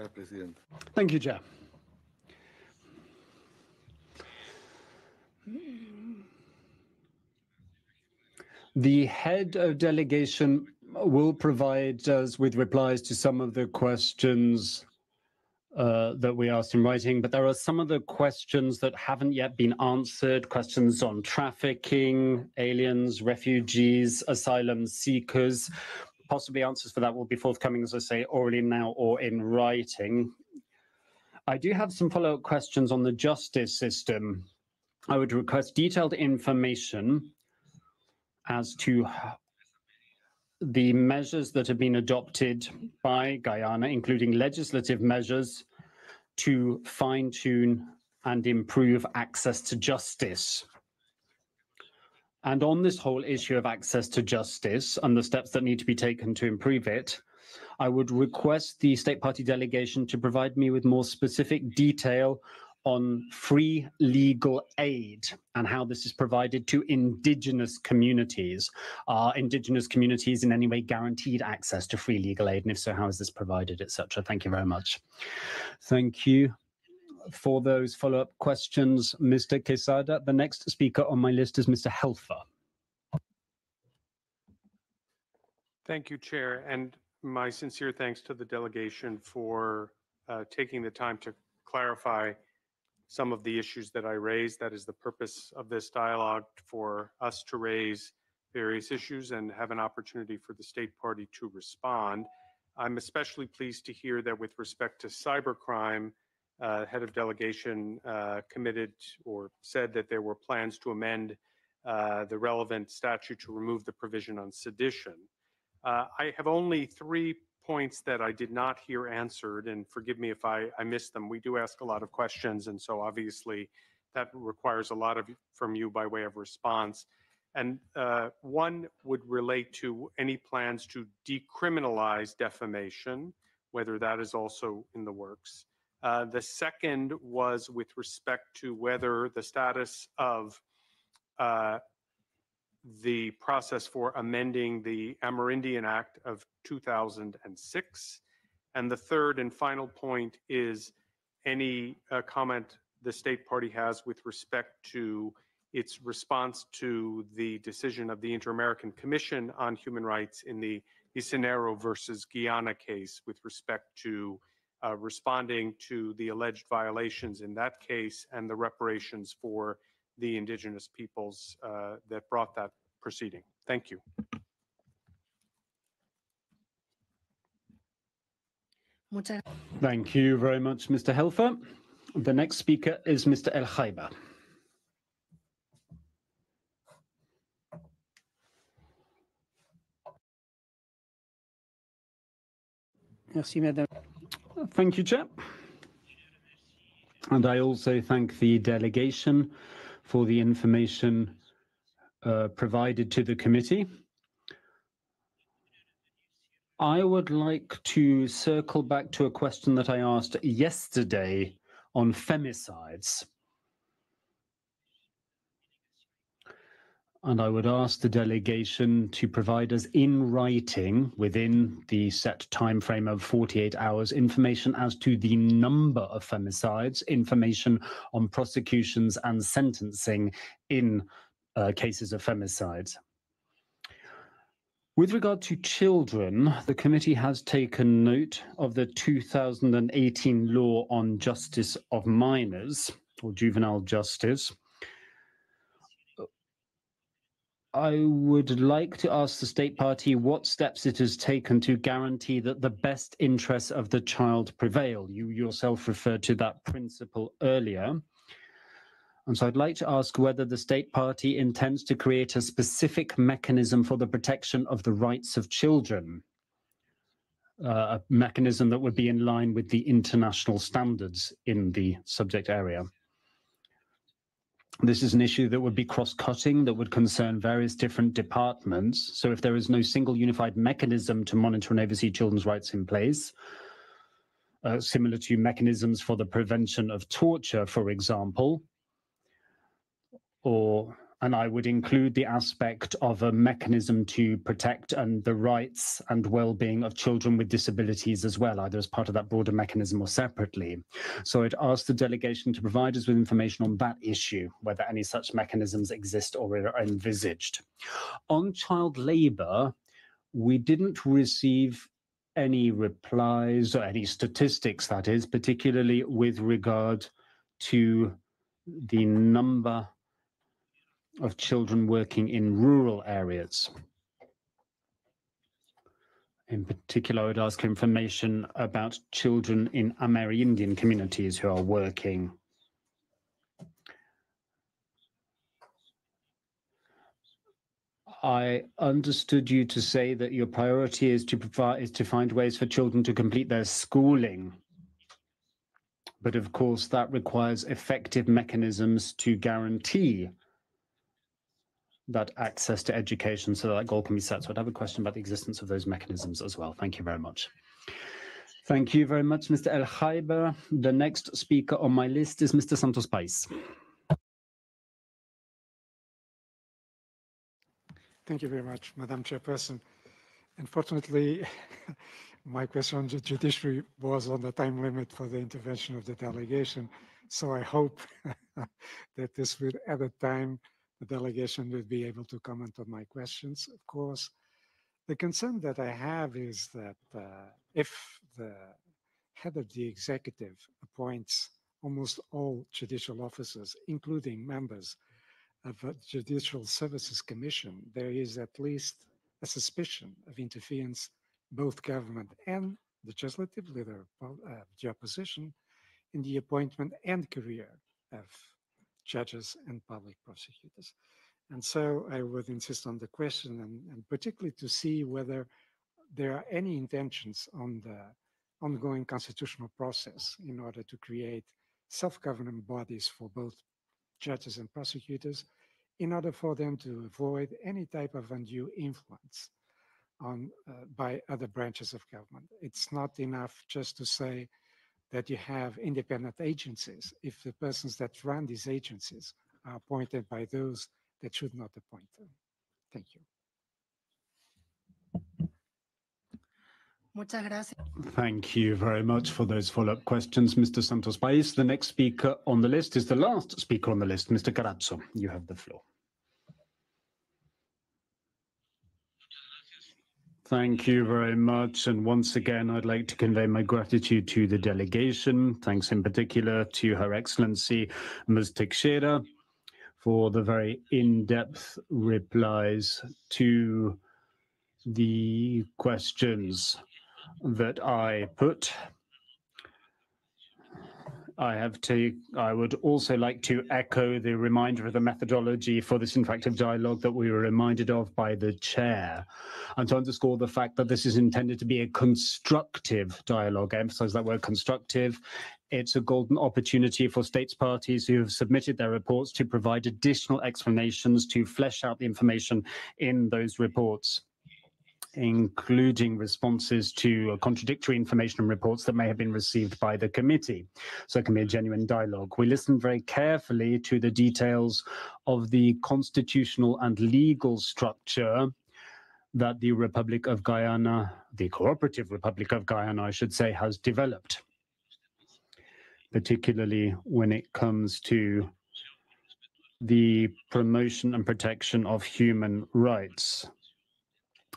Herr Präsident. Thank you, Chair. The head of delegation will provide us with replies to some of the questions uh, that we asked in writing, but there are some of the questions that haven't yet been answered, questions on trafficking, aliens, refugees, asylum seekers. Possibly answers for that will be forthcoming, as I say, orally now or in writing. I do have some follow-up questions on the justice system. I would request detailed information as to the measures that have been adopted by Guyana, including legislative measures to fine tune and improve access to justice. And on this whole issue of access to justice and the steps that need to be taken to improve it, I would request the state party delegation to provide me with more specific detail on free legal aid and how this is provided to indigenous communities. Are indigenous communities in any way guaranteed access to free legal aid? And if so, how is this provided, etc.? Thank you very much. Thank you for those follow-up questions, Mr. Quezada. The next speaker on my list is Mr. Helfer. Thank you, Chair, and my sincere thanks to the delegation for uh, taking the time to clarify some of the issues that I raised. That is the purpose of this dialogue, for us to raise various issues and have an opportunity for the state party to respond. I'm especially pleased to hear that with respect to cybercrime, uh, head of delegation uh, committed or said that there were plans to amend uh, the relevant statute to remove the provision on sedition. Uh, I have only three points that I did not hear answered, and forgive me if I, I missed them. We do ask a lot of questions, and so obviously that requires a lot of from you by way of response. And uh, one would relate to any plans to decriminalize defamation, whether that is also in the works. Uh, the second was with respect to whether the status of uh, the process for amending the Amerindian Act of 2006. And the third and final point is any uh, comment the state party has with respect to its response to the decision of the Inter-American Commission on Human Rights in the Isseneru versus Guyana case with respect to uh, responding to the alleged violations in that case and the reparations for the indigenous peoples uh, that brought that proceeding. Thank you. Thank you very much, Mr. Helfer. The next speaker is Mr. El Haiba. Merci, Madame. Thank you, Chair. And I also thank the delegation for the information uh, provided to the committee. I would like to circle back to a question that I asked yesterday on femicides. And I would ask the delegation to provide us in writing within the set time frame of 48 hours information as to the number of femicides, information on prosecutions and sentencing in uh, cases of femicides. With regard to children, the committee has taken note of the 2018 law on justice of minors or juvenile justice. I would like to ask the state party what steps it has taken to guarantee that the best interests of the child prevail. You yourself referred to that principle earlier. And so I'd like to ask whether the state party intends to create a specific mechanism for the protection of the rights of children, uh, a mechanism that would be in line with the international standards in the subject area. This is an issue that would be cross-cutting, that would concern various different departments. So if there is no single unified mechanism to monitor and oversee children's rights in place, uh, similar to mechanisms for the prevention of torture, for example, or and I would include the aspect of a mechanism to protect and the rights and well-being of children with disabilities as well, either as part of that broader mechanism or separately. So I'd ask the delegation to provide us with information on that issue, whether any such mechanisms exist or are envisaged. On child labour, we didn't receive any replies or any statistics, that is, particularly with regard to the number of children working in rural areas. In particular, I would ask information about children in Amerindian communities who are working. I understood you to say that your priority is to provide is to find ways for children to complete their schooling. But of course, that requires effective mechanisms to guarantee that access to education so that, goal can be set. So I'd have a question about the existence of those mechanisms as well. Thank you very much. Thank you very much, Mr. El Haiba. The next speaker on my list is Mr. Santos Pais. Thank you very much, Madam Chairperson. Unfortunately, my question on the judiciary was on the time limit for the intervention of the delegation. So I hope that this will, at a time, the delegation will be able to comment on my questions. Of course, the concern that I have is that uh, if the head of the executive appoints almost all judicial officers, including members of the Judicial Services Commission, there is at least a suspicion of interference, both government and the legislative leader of uh, the opposition, in the appointment and career of judges and public prosecutors. And so I would insist on the question and, and particularly to see whether there are any intentions on the ongoing constitutional process in order to create self-governing bodies for both judges and prosecutors in order for them to avoid any type of undue influence on uh, by other branches of government. It's not enough just to say that you have independent agencies if the persons that run these agencies are appointed by those that should not appoint them. Thank you. Thank you very much for those follow-up questions, Mr. Santos Pais. The next speaker on the list is the last speaker on the list, Mr. Carazo. You have the floor. Thank you very much. And once again, I'd like to convey my gratitude to the delegation. Thanks in particular to Her Excellency Ms. Teixeira for the very in-depth replies to the questions that I put. I have to, I would also like to echo the reminder of the methodology for this interactive dialogue that we were reminded of by the chair, and to underscore the fact that this is intended to be a constructive dialogue. I emphasize that word constructive. It's a golden opportunity for states parties who have submitted their reports to provide additional explanations to flesh out the information in those reports including responses to contradictory information and reports that may have been received by the committee. So it can be a genuine dialogue. We listened very carefully to the details of the constitutional and legal structure that the Republic of Guyana, the Cooperative Republic of Guyana, I should say, has developed, particularly when it comes to the promotion and protection of human rights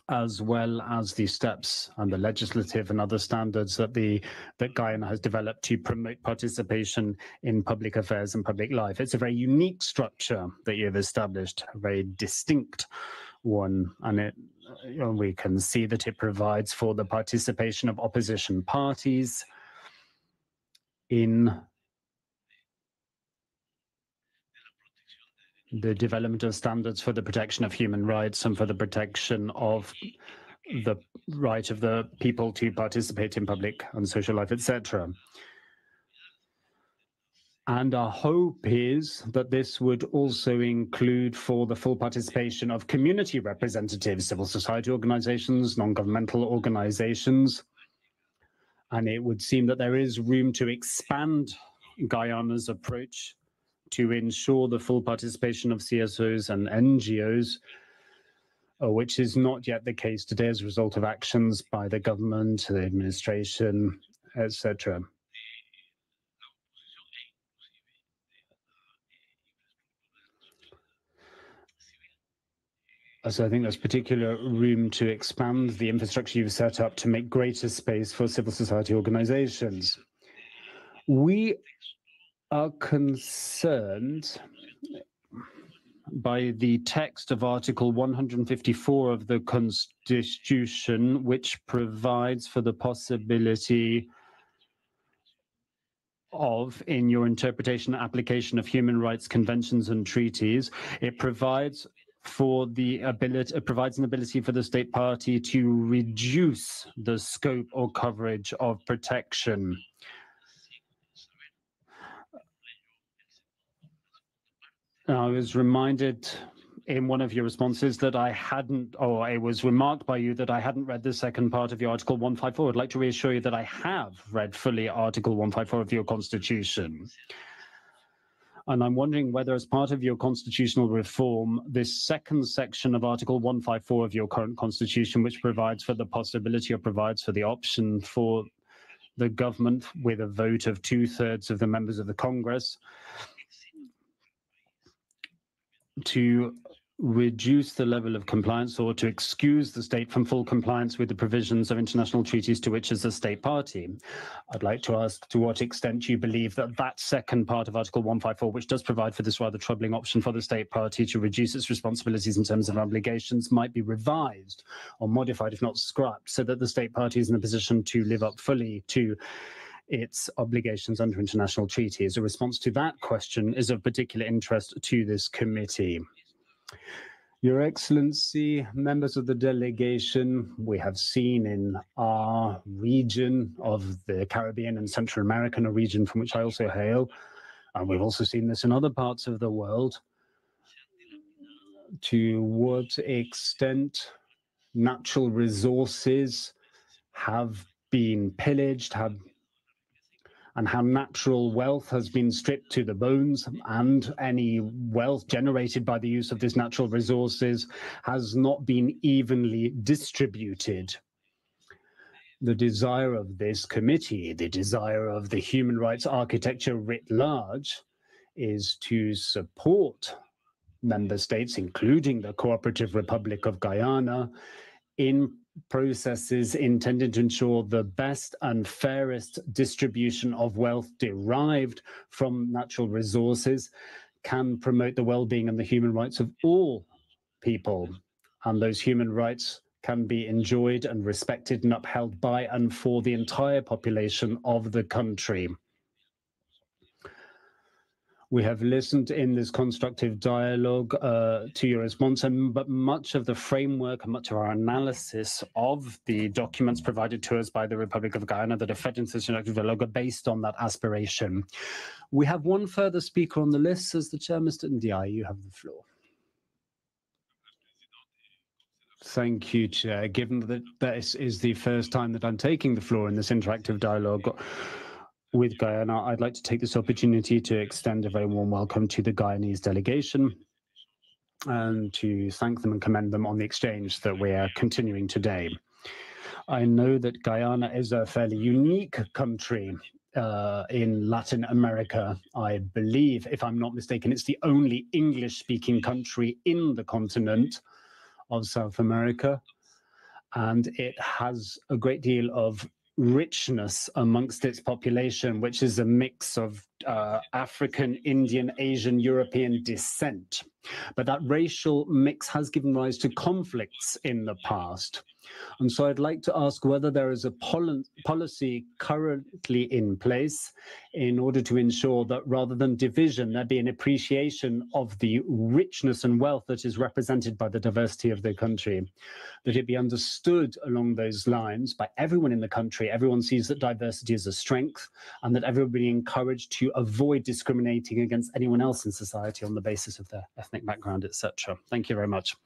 as well as the steps and the legislative and other standards that the that Guyana has developed to promote participation in public affairs and public life. It's a very unique structure that you've established, a very distinct one, and it you know, we can see that it provides for the participation of opposition parties in the development of standards for the protection of human rights and for the protection of the right of the people to participate in public and social life, etc. And our hope is that this would also include for the full participation of community representatives, civil society organizations, non-governmental organizations. And it would seem that there is room to expand Guyana's approach to ensure the full participation of CSOs and NGOs, uh, which is not yet the case today as a result of actions by the government, the administration, etc. So I think there's particular room to expand the infrastructure you've set up to make greater space for civil society organizations. We are concerned by the text of Article 154 of the Constitution, which provides for the possibility of, in your interpretation and application of human rights conventions and treaties, it provides for the ability, it provides an ability for the state party to reduce the scope or coverage of protection. I was reminded in one of your responses that I hadn't, or it was remarked by you that I hadn't read the second part of your Article 154. I'd like to reassure you that I have read fully Article 154 of your Constitution. And I'm wondering whether, as part of your constitutional reform, this second section of Article 154 of your current constitution, which provides for the possibility or provides for the option for the government with a vote of two thirds of the members of the Congress to reduce the level of compliance or to excuse the state from full compliance with the provisions of international treaties to which is a state party. I'd like to ask to what extent you believe that that second part of Article 154, which does provide for this rather troubling option for the state party to reduce its responsibilities in terms of obligations, might be revised or modified, if not scrapped, so that the state party is in a position to live up fully to its obligations under international treaties. A response to that question is of particular interest to this committee. Your Excellency, members of the delegation, we have seen in our region of the Caribbean and Central American, a region from which I also hail, and we've also seen this in other parts of the world, to what extent natural resources have been pillaged, have and how natural wealth has been stripped to the bones and any wealth generated by the use of these natural resources has not been evenly distributed. The desire of this committee, the desire of the human rights architecture writ large, is to support member states, including the Cooperative Republic of Guyana, in processes intended to ensure the best and fairest distribution of wealth derived from natural resources can promote the well-being and the human rights of all people. And those human rights can be enjoyed and respected and upheld by and for the entire population of the country. We have listened in this constructive dialogue uh, to your response, and but much of the framework and much of our analysis of the documents provided to us by the Republic of Guyana into this constructive dialogue are based on that aspiration. We have one further speaker on the list, as the chair, Mr. Ndiaye, you have the floor. Thank you, Chair. Given that this is the first time that I'm taking the floor in this interactive dialogue, with Guyana, I'd like to take this opportunity to extend a very warm welcome to the Guyanese delegation and to thank them and commend them on the exchange that we are continuing today. I know that Guyana is a fairly unique country uh, in Latin America. I believe, if I'm not mistaken, it's the only English speaking country in the continent of South America. And it has a great deal of richness amongst its population, which is a mix of uh, African, Indian, Asian, European descent. But that racial mix has given rise to conflicts in the past. And so I'd like to ask whether there is a pol policy currently in place in order to ensure that rather than division, there be an appreciation of the richness and wealth that is represented by the diversity of the country, that it be understood along those lines by everyone in the country. Everyone sees that diversity is a strength and that everybody encouraged to avoid discriminating against anyone else in society on the basis of their ethnic background, etc. Thank you very much.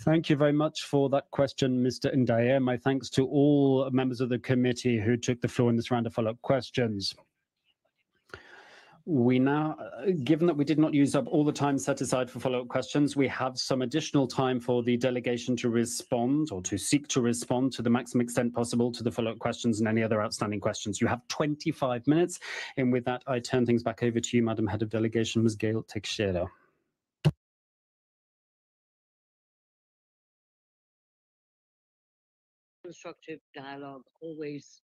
Thank you very much for that question, Mr. Ndiaye. My thanks to all members of the committee who took the floor in this round of follow-up questions. We now, given that we did not use up all the time set aside for follow-up questions, we have some additional time for the delegation to respond or to seek to respond to the maximum extent possible to the follow-up questions and any other outstanding questions. You have 25 minutes. And with that, I turn things back over to you, Madam Head of Delegation, Ms. Gail Teixeira. Constructive dialogue always.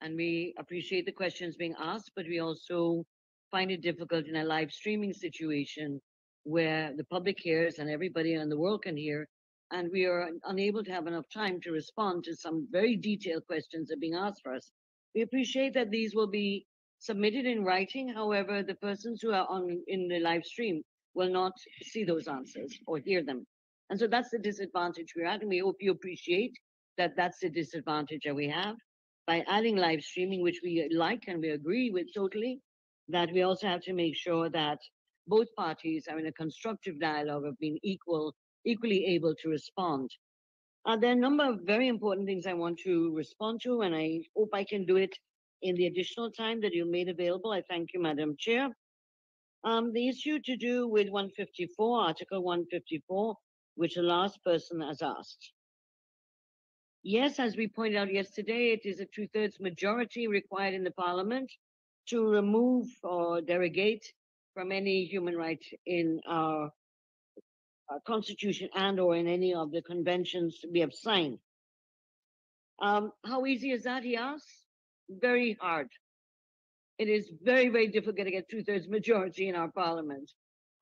And we appreciate the questions being asked, but we also find it difficult in a live streaming situation where the public hears and everybody in the world can hear, and we are unable to have enough time to respond to some very detailed questions that are being asked for us. We appreciate that these will be submitted in writing. However, the persons who are on in the live stream will not see those answers or hear them. And so that's the disadvantage we're at, and we hope you appreciate that that's the disadvantage that we have. By adding live streaming, which we like and we agree with totally, that we also have to make sure that both parties are in a constructive dialogue of being equal, equally able to respond. Uh, there are a number of very important things I want to respond to, and I hope I can do it in the additional time that you made available. I thank you, Madam Chair. Um, the issue to do with 154, Article 154, which the last person has asked. Yes, as we pointed out yesterday, it is a two-thirds majority required in the parliament to remove or derogate from any human right in our, our constitution and or in any of the conventions we have signed. Um, how easy is that, he asks? Very hard. It is very, very difficult to get two-thirds majority in our parliament.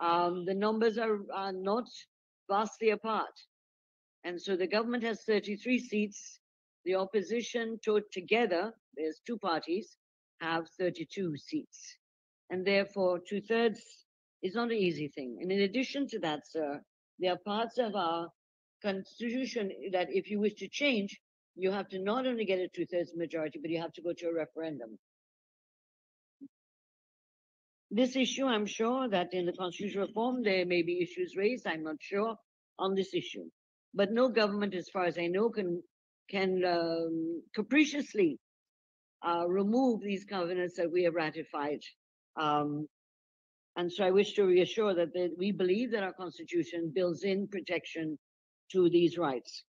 Um, the numbers are, are not vastly apart. And so the government has 33 seats. The opposition together, there's two parties, have 32 seats. And therefore, two thirds is not an easy thing. And in addition to that, sir, there are parts of our constitution that if you wish to change, you have to not only get a two thirds majority, but you have to go to a referendum. This issue, I'm sure that in the constitutional reform, there may be issues raised. I'm not sure on this issue but no government, as far as I know, can can um, capriciously uh, remove these covenants that we have ratified. Um, and so I wish to reassure that, we believe that our constitution builds in protection to these rights.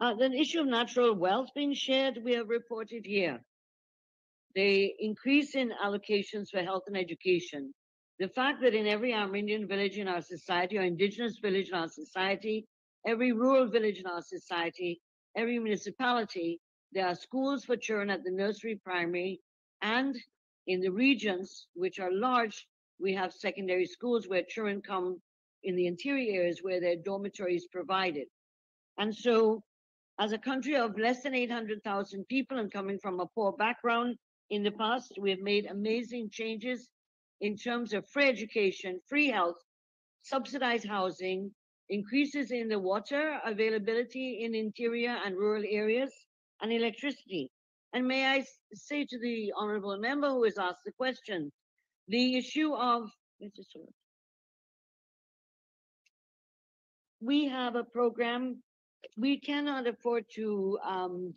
Uh, the issue of natural wealth being shared, we have reported here. The increase in allocations for health and education. The fact that in every Amerindian village in our society or indigenous village in our society, every rural village in our society, every municipality, there are schools for children at the nursery, primary, and in the regions, which are large, we have secondary schools where children come in the interior areas where their dormitories provided. And so, as a country of less than 800,000 people and coming from a poor background in the past, we have made amazing changes in terms of free education, free health, subsidized housing, increases in the water availability in interior and rural areas, and electricity. And may I say to the honorable member who has asked the question, the issue of, we have a program, we cannot afford to um,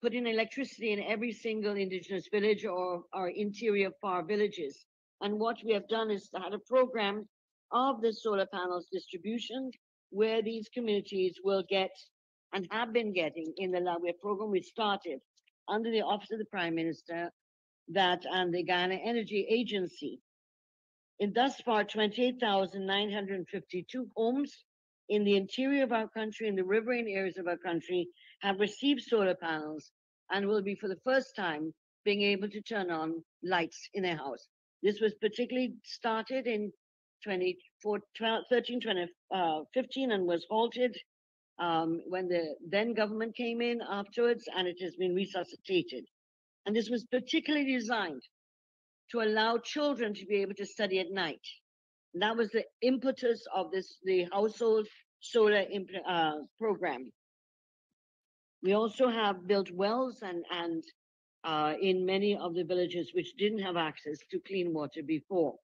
put in electricity in every single indigenous village or, or interior far villages. And what we have done is had a program of the solar panels distribution, where these communities will get and have been getting in the Laware program we started under the Office of the Prime Minister, that and the Guyana Energy Agency. In thus far, 28,952 homes in the interior of our country, in the riverine areas of our country, have received solar panels and will be for the first time being able to turn on lights in their house. This was particularly started in 2013, 2015, uh, and was halted um, when the then government came in afterwards, and it has been resuscitated. And this was particularly designed to allow children to be able to study at night. And that was the impetus of this, the household solar uh, program. We also have built wells and, and uh, in many of the villages which didn't have access to clean water before.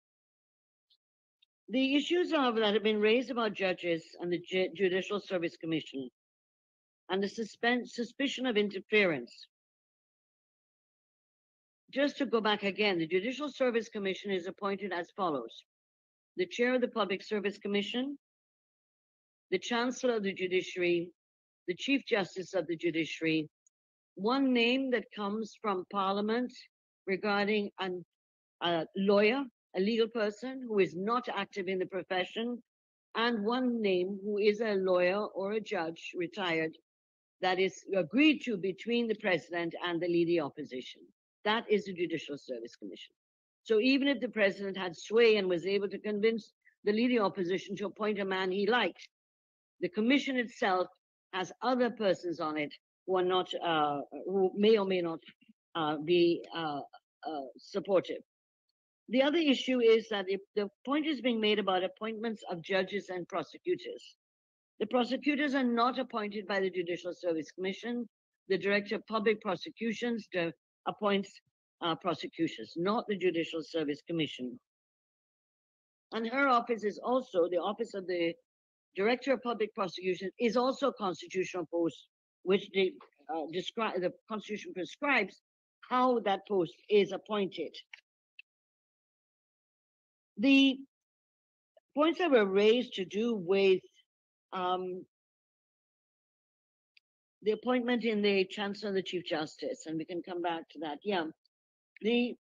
The issues of, that have been raised about judges and the Judicial Service Commission and the suspicion of interference. Just to go back again, the Judicial Service Commission is appointed as follows. The chair of the Public Service Commission, the Chancellor of the Judiciary, the Chief Justice of the Judiciary, one name that comes from Parliament regarding a lawyer, a legal person who is not active in the profession, and one name who is a lawyer or a judge retired that is agreed to between the president and the leading opposition. That is the Judicial Service Commission. So even if the president had sway and was able to convince the leading opposition to appoint a man he liked, the commission itself has other persons on it who are not, uh, who may or may not uh, be uh, uh, supportive. The other issue is that if the point is being made about appointments of judges and prosecutors. The prosecutors are not appointed by the Judicial Service Commission. The Director of Public Prosecutions appoints uh, prosecutors, not the Judicial Service Commission. And her office is also the office of the Director of Public Prosecution is also a constitutional post, which the, uh, the Constitution prescribes how that post is appointed. The points that were raised to do with um, the appointment in the Chancellor and the Chief Justice, and we can come back to that. Yeah. The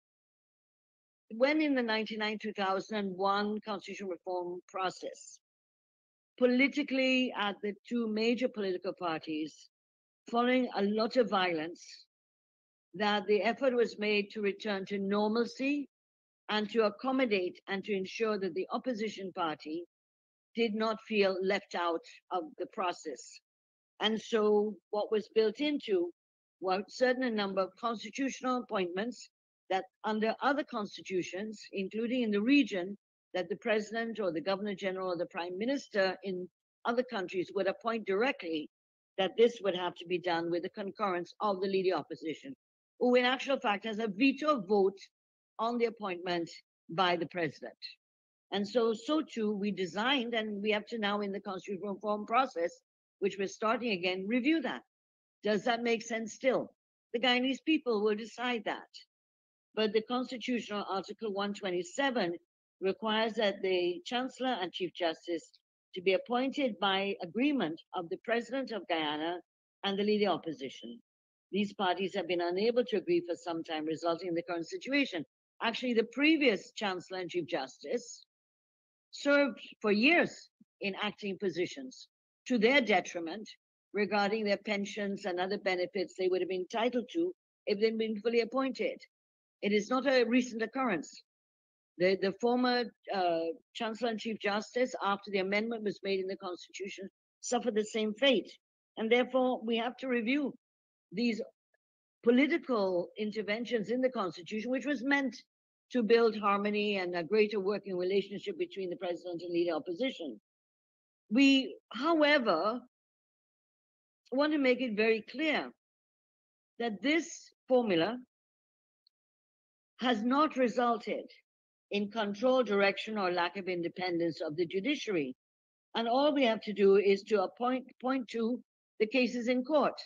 when in the 99-2001 constitutional reform process, politically at the two major political parties, following a lot of violence, that the effort was made to return to normalcy and to accommodate and to ensure that the opposition party did not feel left out of the process. And so what was built into were certain number of constitutional appointments that under other constitutions, including in the region, that the president or the governor general or the prime minister in other countries would appoint directly, that this would have to be done with the concurrence of the leading opposition, who in actual fact has a veto vote on the appointment by the president. And so, so too, we designed, and we have to now in the constitutional reform process, which we're starting again, review that. Does that make sense still? The Guyanese people will decide that. But the constitutional article 127 requires that the chancellor and chief justice to be appointed by agreement of the president of Guyana and the leading opposition. These parties have been unable to agree for some time, resulting in the current situation. Actually, the previous chancellor and chief justice served for years in acting positions to their detriment regarding their pensions and other benefits they would have been entitled to if they'd been fully appointed. It is not a recent occurrence. The, the former uh, Chancellor and Chief Justice, after the amendment was made in the Constitution, suffered the same fate. And therefore, we have to review these political interventions in the Constitution, which was meant to build harmony and a greater working relationship between the president and leader opposition. We, however, want to make it very clear that this formula has not resulted in control, direction, or lack of independence of the judiciary. And all we have to do is to appoint, point to the cases in court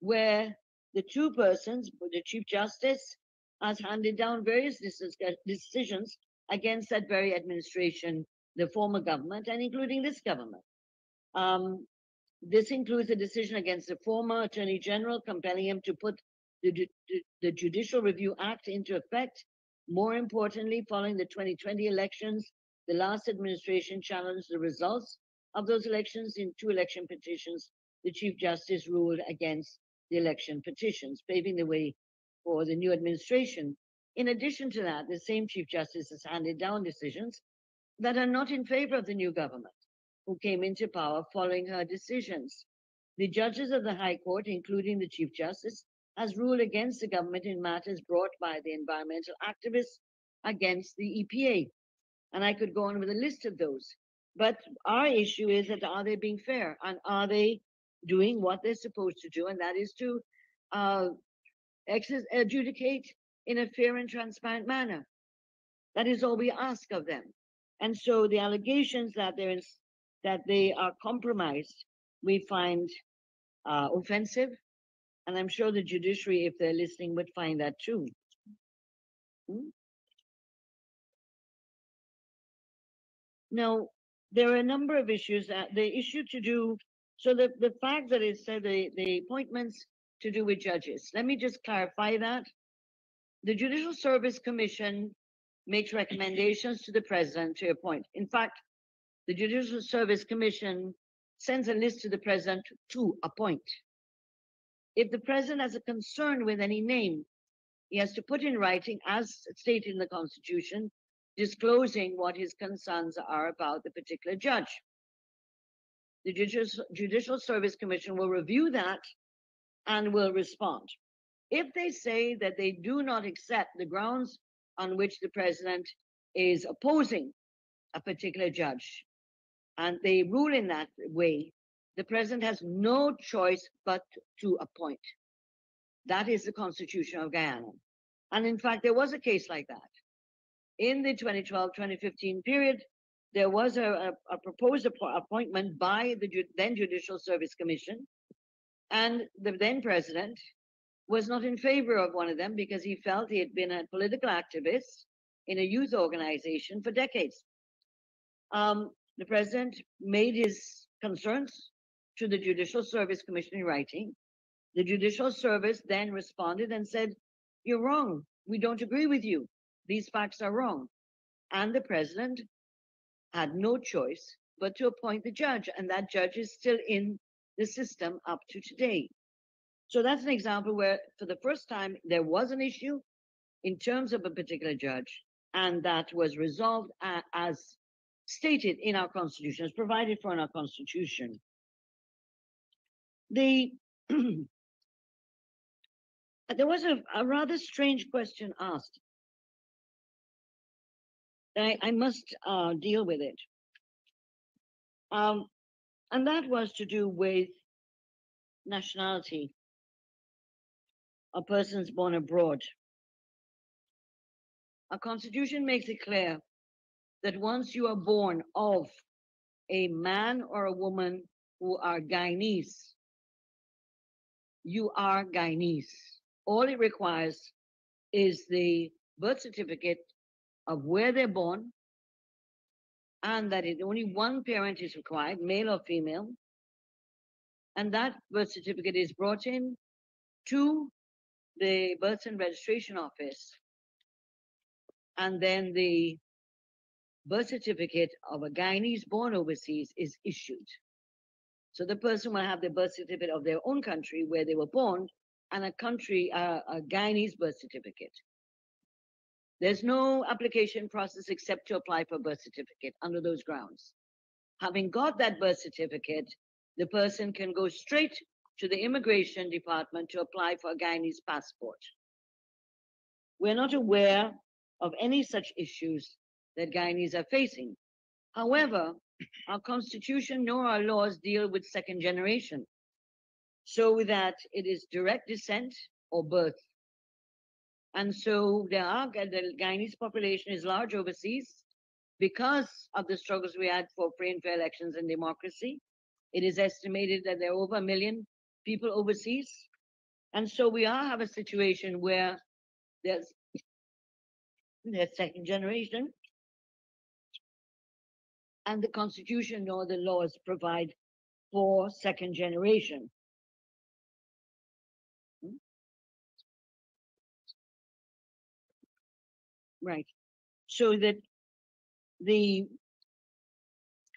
where the two persons, the Chief Justice has handed down various decisions against that very administration, the former government, and including this government. Um, this includes a decision against the former Attorney General, compelling him to put the, the Judicial Review Act into effect. More importantly, following the 2020 elections, the last administration challenged the results of those elections in two election petitions. The Chief Justice ruled against the election petitions, paving the way for the new administration In addition to that, the same Chief Justice has handed down decisions that are not in favor of the new government who came into power following her decisions. The judges of the High Court, including the Chief Justice, has ruled against the government in matters brought by the environmental activists against the EPA. And I could go on with a list of those. But our issue is that are they being fair and are they doing what they're supposed to do? And that is to uh, adjudicate in a fair and transparent manner. That is all we ask of them. And so the allegations that there is that they are compromised, we find uh, offensive. And I'm sure the judiciary, if they're listening, would find that too. Hmm? Now, there are a number of issues that the issue to do. So the, the fact that it said the, the appointments to do with judges, let me just clarify that. The Judicial Service Commission makes recommendations to the president to appoint. In fact, the Judicial Service Commission sends a list to the president to appoint. If the president has a concern with any name, he has to put in writing, as stated in the Constitution, disclosing what his concerns are about the particular judge. The Judicial, Service Commission will review that and will respond. If they say that they do not accept the grounds on which the president is opposing a particular judge, and they rule in that way, the president has no choice but to appoint. That is the Constitution of Guyana. And in fact, there was a case like that. In the 2012-2015 period, there was a, a, a proposed appointment by the then Judicial Service Commission, and the then president was not in favor of one of them because he felt he had been a political activist in a youth organization for decades. Um, the president made his concerns to the Judicial Service Commission in writing. The Judicial Service then responded and said, You're wrong. We don't agree with you. These facts are wrong. And the president had no choice but to appoint the judge, and that judge is still in the system up to today. So that's an example where, for the first time, there was an issue in terms of a particular judge, and that was resolved as stated in our constitution, as provided for in our constitution. The there was a, a rather strange question asked. I, I must uh, deal with it. Um, and that was to do with nationality of persons born abroad. Our constitution makes it clear that once you are born of a man or a woman who are Guyanese, you are Guyanese. All it requires is the birth certificate of where they're born, and that it, only one parent is required, male or female, and that birth certificate is brought in to the birth and registration office, and then the birth certificate of a Guyanese born overseas is issued. So the person will have the birth certificate of their own country where they were born and a country, uh, a Guyanese birth certificate. There's no application process except to apply for birth certificate under those grounds. Having got that birth certificate, the person can go straight to the immigration department to apply for a Guyanese passport. We're not aware of any such issues that Guyanese are facing. However, our constitution nor our laws deal with second generation, so that it is direct descent or birth. And so there are the Guyanese population is large overseas because of the struggles we had for free and fair elections and democracy. It is estimated that there are over a million people overseas. And so we are have a situation where there's there's second generation and the constitution or the laws provide for second generation. Right. So that the,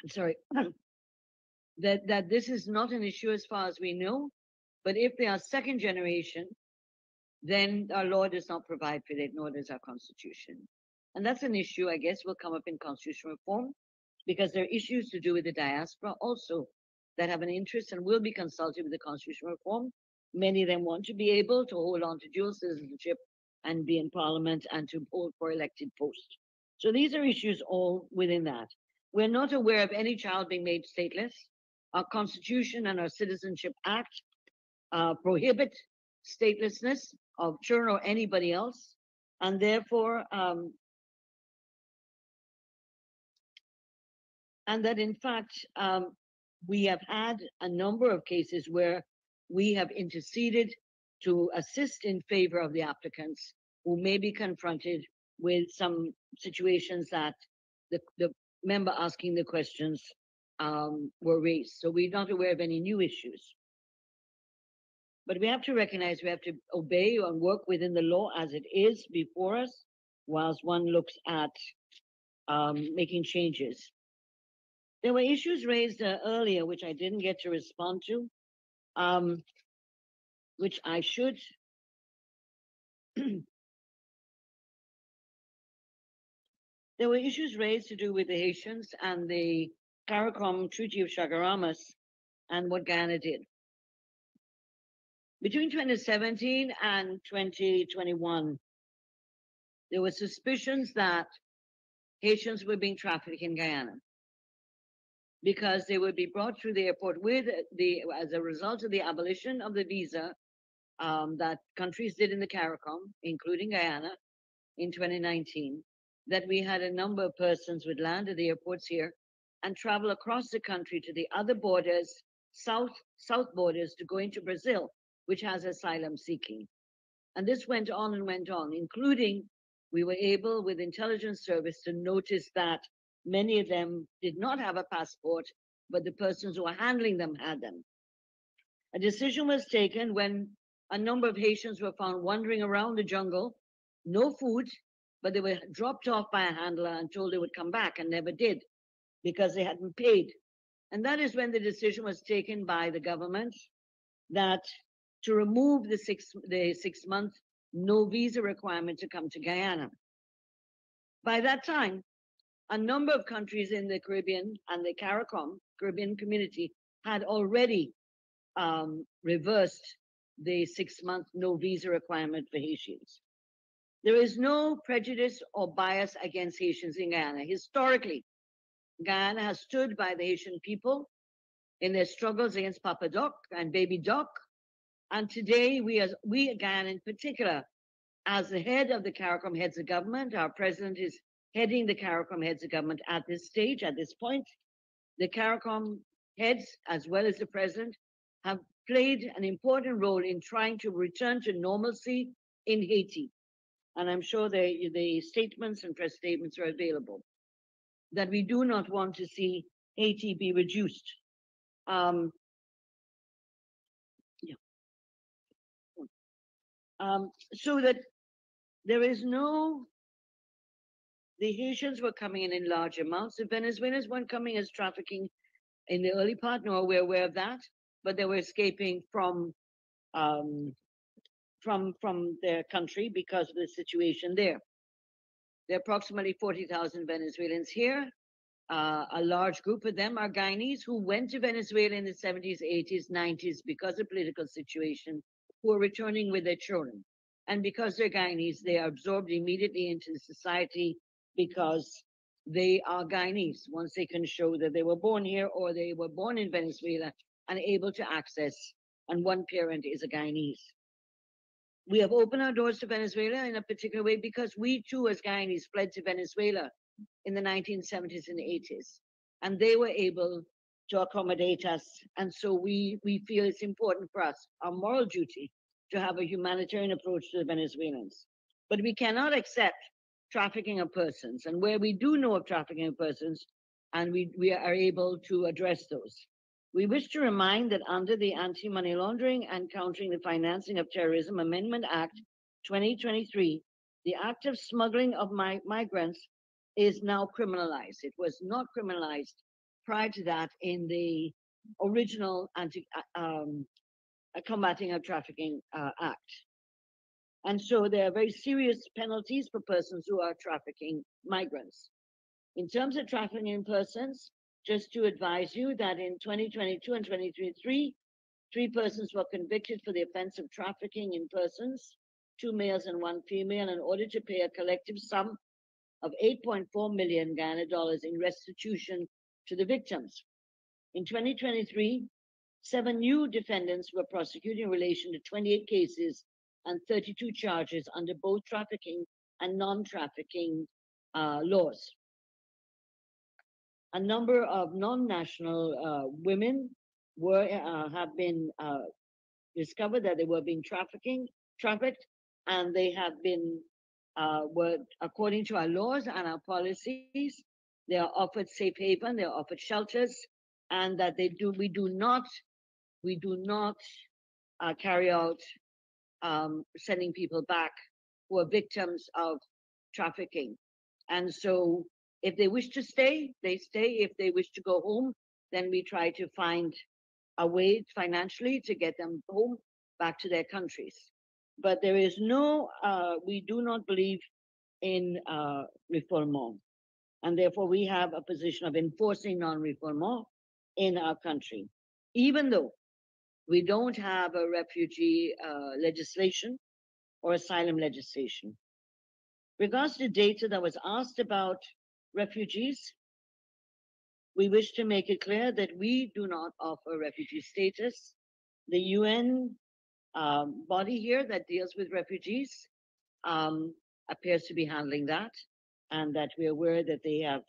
I'm sorry, that, that this is not an issue as far as we know, but if they are second generation, then our law does not provide for that, nor does our constitution. And that's an issue, I guess, will come up in constitutional reform because there are issues to do with the diaspora also that have an interest and will be consulted with the constitutional reform. Many of them want to be able to hold on to dual citizenship and be in parliament and to hold for elected posts. So these are issues all within that. We're not aware of any child being made stateless. Our Constitution and our Citizenship Act uh, prohibit statelessness of children or anybody else, and therefore, um, and that in fact, um, we have had a number of cases where we have interceded to assist in favor of the applicants who may be confronted with some situations that the, the member asking the questions um, were raised. So we're not aware of any new issues. But we have to recognize we have to obey and work within the law as it is before us, whilst one looks at um, making changes. There were issues raised uh, earlier, which I didn't get to respond to, um, which I should. there were issues raised to do with the Haitians and the CARICOM Treaty of Chaguaramas and what Guyana did. Between 2017 and 2021, there were suspicions that Haitians were being trafficked in Guyana because they would be brought through the airport with the as a result of the abolition of the visa um, that countries did in the CARICOM, including Guyana, in 2019. That we had a number of persons would land at the airports here and travel across the country to the other borders, south south borders, to go into Brazil, which has asylum seeking. And this went on and went on, including we were able with intelligence service to notice that Many of them did not have a passport, but the persons who were handling them had them. A decision was taken when a number of Haitians were found wandering around the jungle, no food, but they were dropped off by a handler and told they would come back and never did because they hadn't paid. And that is when the decision was taken by the government that to remove the six the six month no visa requirement to come to Guyana. By that time, a number of countries in the Caribbean and the CARICOM, Caribbean community, had already um, reversed the six month no visa requirement for Haitians. There is no prejudice or bias against Haitians in Guyana. Historically, Guyana has stood by the Haitian people in their struggles against Papa Doc and Baby Doc. And today, we, as we, Guyana in particular, as the head of the CARICOM heads of government, our president is heading the CARICOM heads of government at this stage, at this point. The CARICOM heads, as well as the president, have played an important role in trying to return to normalcy in Haiti. And I'm sure the, the statements and press statements are available that we do not want to see Haiti be reduced. Um, yeah. Um, so that there is no the Haitians were coming in in large amounts. The Venezuelans weren't coming as trafficking in the early part, nor are we're aware of that, but they were escaping from um, from from their country because of the situation there. There are approximately 40,000 Venezuelans here. Uh, a large group of them are Guyanese who went to Venezuela in the 70s, 80s, 90s because of political situation, who are returning with their children. And because they're Guyanese, they are absorbed immediately into the society because they are Guyanese once they can show that they were born here or they were born in Venezuela and able to access, and one parent is a Guyanese. We have opened our doors to Venezuela in a particular way because we too, as Guyanese, fled to Venezuela in the 1970s and 80s, and they were able to accommodate us. And so we, we feel it's important for us, our moral duty, to have a humanitarian approach to the Venezuelans. But we cannot accept trafficking of persons. And where we do know of trafficking of persons, and we, we are able to address those. We wish to remind that under the Anti-Money Laundering and Countering the Financing of Terrorism Amendment Act 2023, the act of smuggling of mi migrants is now criminalized. It was not criminalized prior to that in the original anti uh, um, combating of trafficking uh, act. And so there are very serious penalties for persons who are trafficking migrants. In terms of trafficking in persons, just to advise you that in 2022 and 2023, three persons were convicted for the offense of trafficking in persons, two males and one female, in order to pay a collective sum of 8.4 million Guyana dollars in restitution to the victims. In 2023, seven new defendants were prosecuted in relation to 28 cases and 32 charges under both trafficking and non-trafficking uh, laws. A number of non-national uh, women were uh, have been uh, discovered that they were being trafficking trafficked, and they have been were according to our laws and our policies, they are offered safe haven, they are offered shelters, and that they do we do not we do not uh, carry out um, sending people back who are victims of trafficking. And so if they wish to stay, they stay. If they wish to go home, then we try to find a way financially to get them home back to their countries. But there is no, uh, we do not believe in uh, refoulement. And therefore, we have a position of enforcing non refoulement in our country, even though we don't have a refugee uh, legislation or asylum legislation. Regards to data that was asked about refugees, we wish to make it clear that we do not offer refugee status. The UN um, body here that deals with refugees um, appears to be handling that, and that we're aware that they have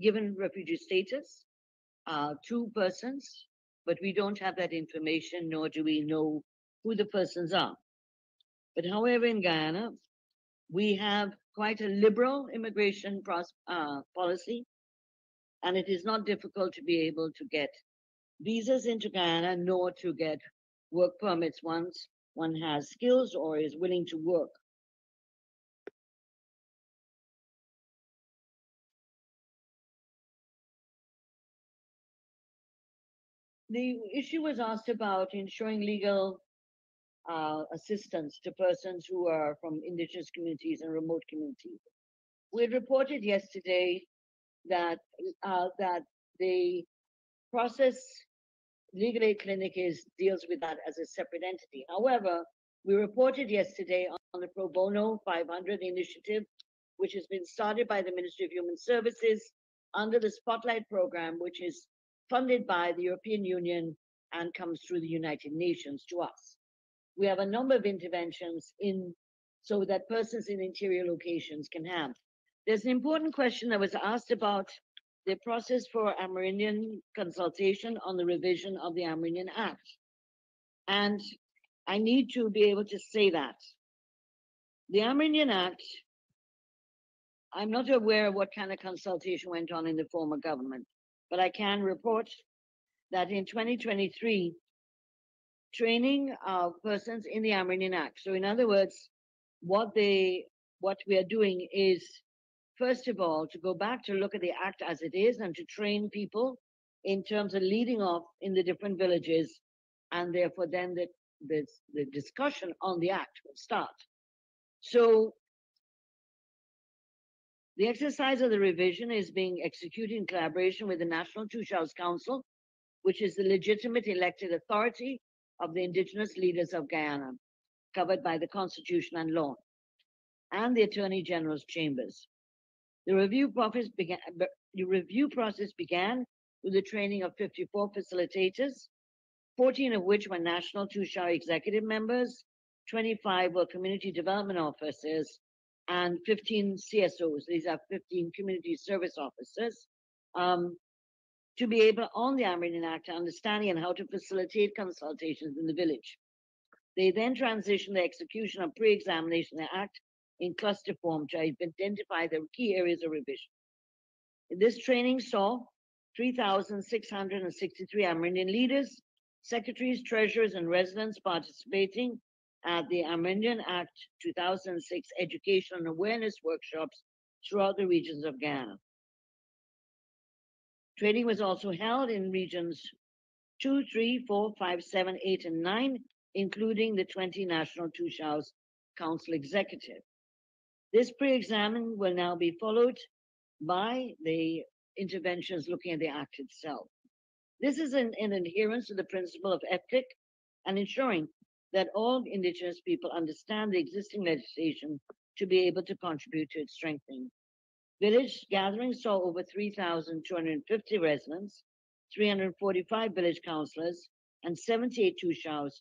given refugee status uh, to persons, but we don't have that information, nor do we know who the persons are. But however, in Guyana, we have quite a liberal immigration uh, policy and it is not difficult to be able to get visas into Guyana nor to get work permits once one has skills or is willing to work. The issue was asked about ensuring legal uh, assistance to persons who are from indigenous communities and remote communities. We had reported yesterday that uh, that the process legal aid clinic is deals with that as a separate entity. However, we reported yesterday on the pro bono 500 initiative, which has been started by the Ministry of Human Services under the Spotlight program, which is funded by the European Union and comes through the United Nations to us. We have a number of interventions in so that persons in interior locations can have there's an important question that was asked about the process for Amerindian consultation on the revision of the Amerindian Act. And I need to be able to say that. The Amerindian Act, I'm not aware of what kind of consultation went on in the former government, but I can report that in 2023, training of persons in the Amerindian Act. So in other words, what they what we are doing is first of all, to go back to look at the act as it is and to train people in terms of leading off in the different villages, and therefore then the, the, the discussion on the act will start. So the exercise of the revision is being executed in collaboration with the National Toshaos Council, which is the legitimate elected authority of the indigenous leaders of Guyana, covered by the Constitution and law, and the Attorney General's chambers. The review process began, the review process began with the training of 54 facilitators, 14 of which were national Toshao executive members, 25 were community development officers, and 15 CSOs. These are 15 community service officers. Um, to be able on the Amerindian Act, to understanding and how to facilitate consultations in the village. They then transition the execution of pre-examination of the Act in cluster form to identify the key areas of revision. This training saw 3,663 Amerindian leaders, secretaries, treasurers, and residents participating at the Amerindian Act 2006 education and awareness workshops throughout the regions of Guyana. Training was also held in regions 2, 3, 4, 5, 7, 8, and 9, including the 20 national Toshaos Council Executive. This pre-examining will now be followed by the interventions looking at the Act itself. This is in, in adherence to the principle of FPIC and ensuring that all Indigenous people understand the existing legislation to be able to contribute to its strengthening. Village gatherings saw over 3,250 residents, 345 village councillors, and 78 Toshaos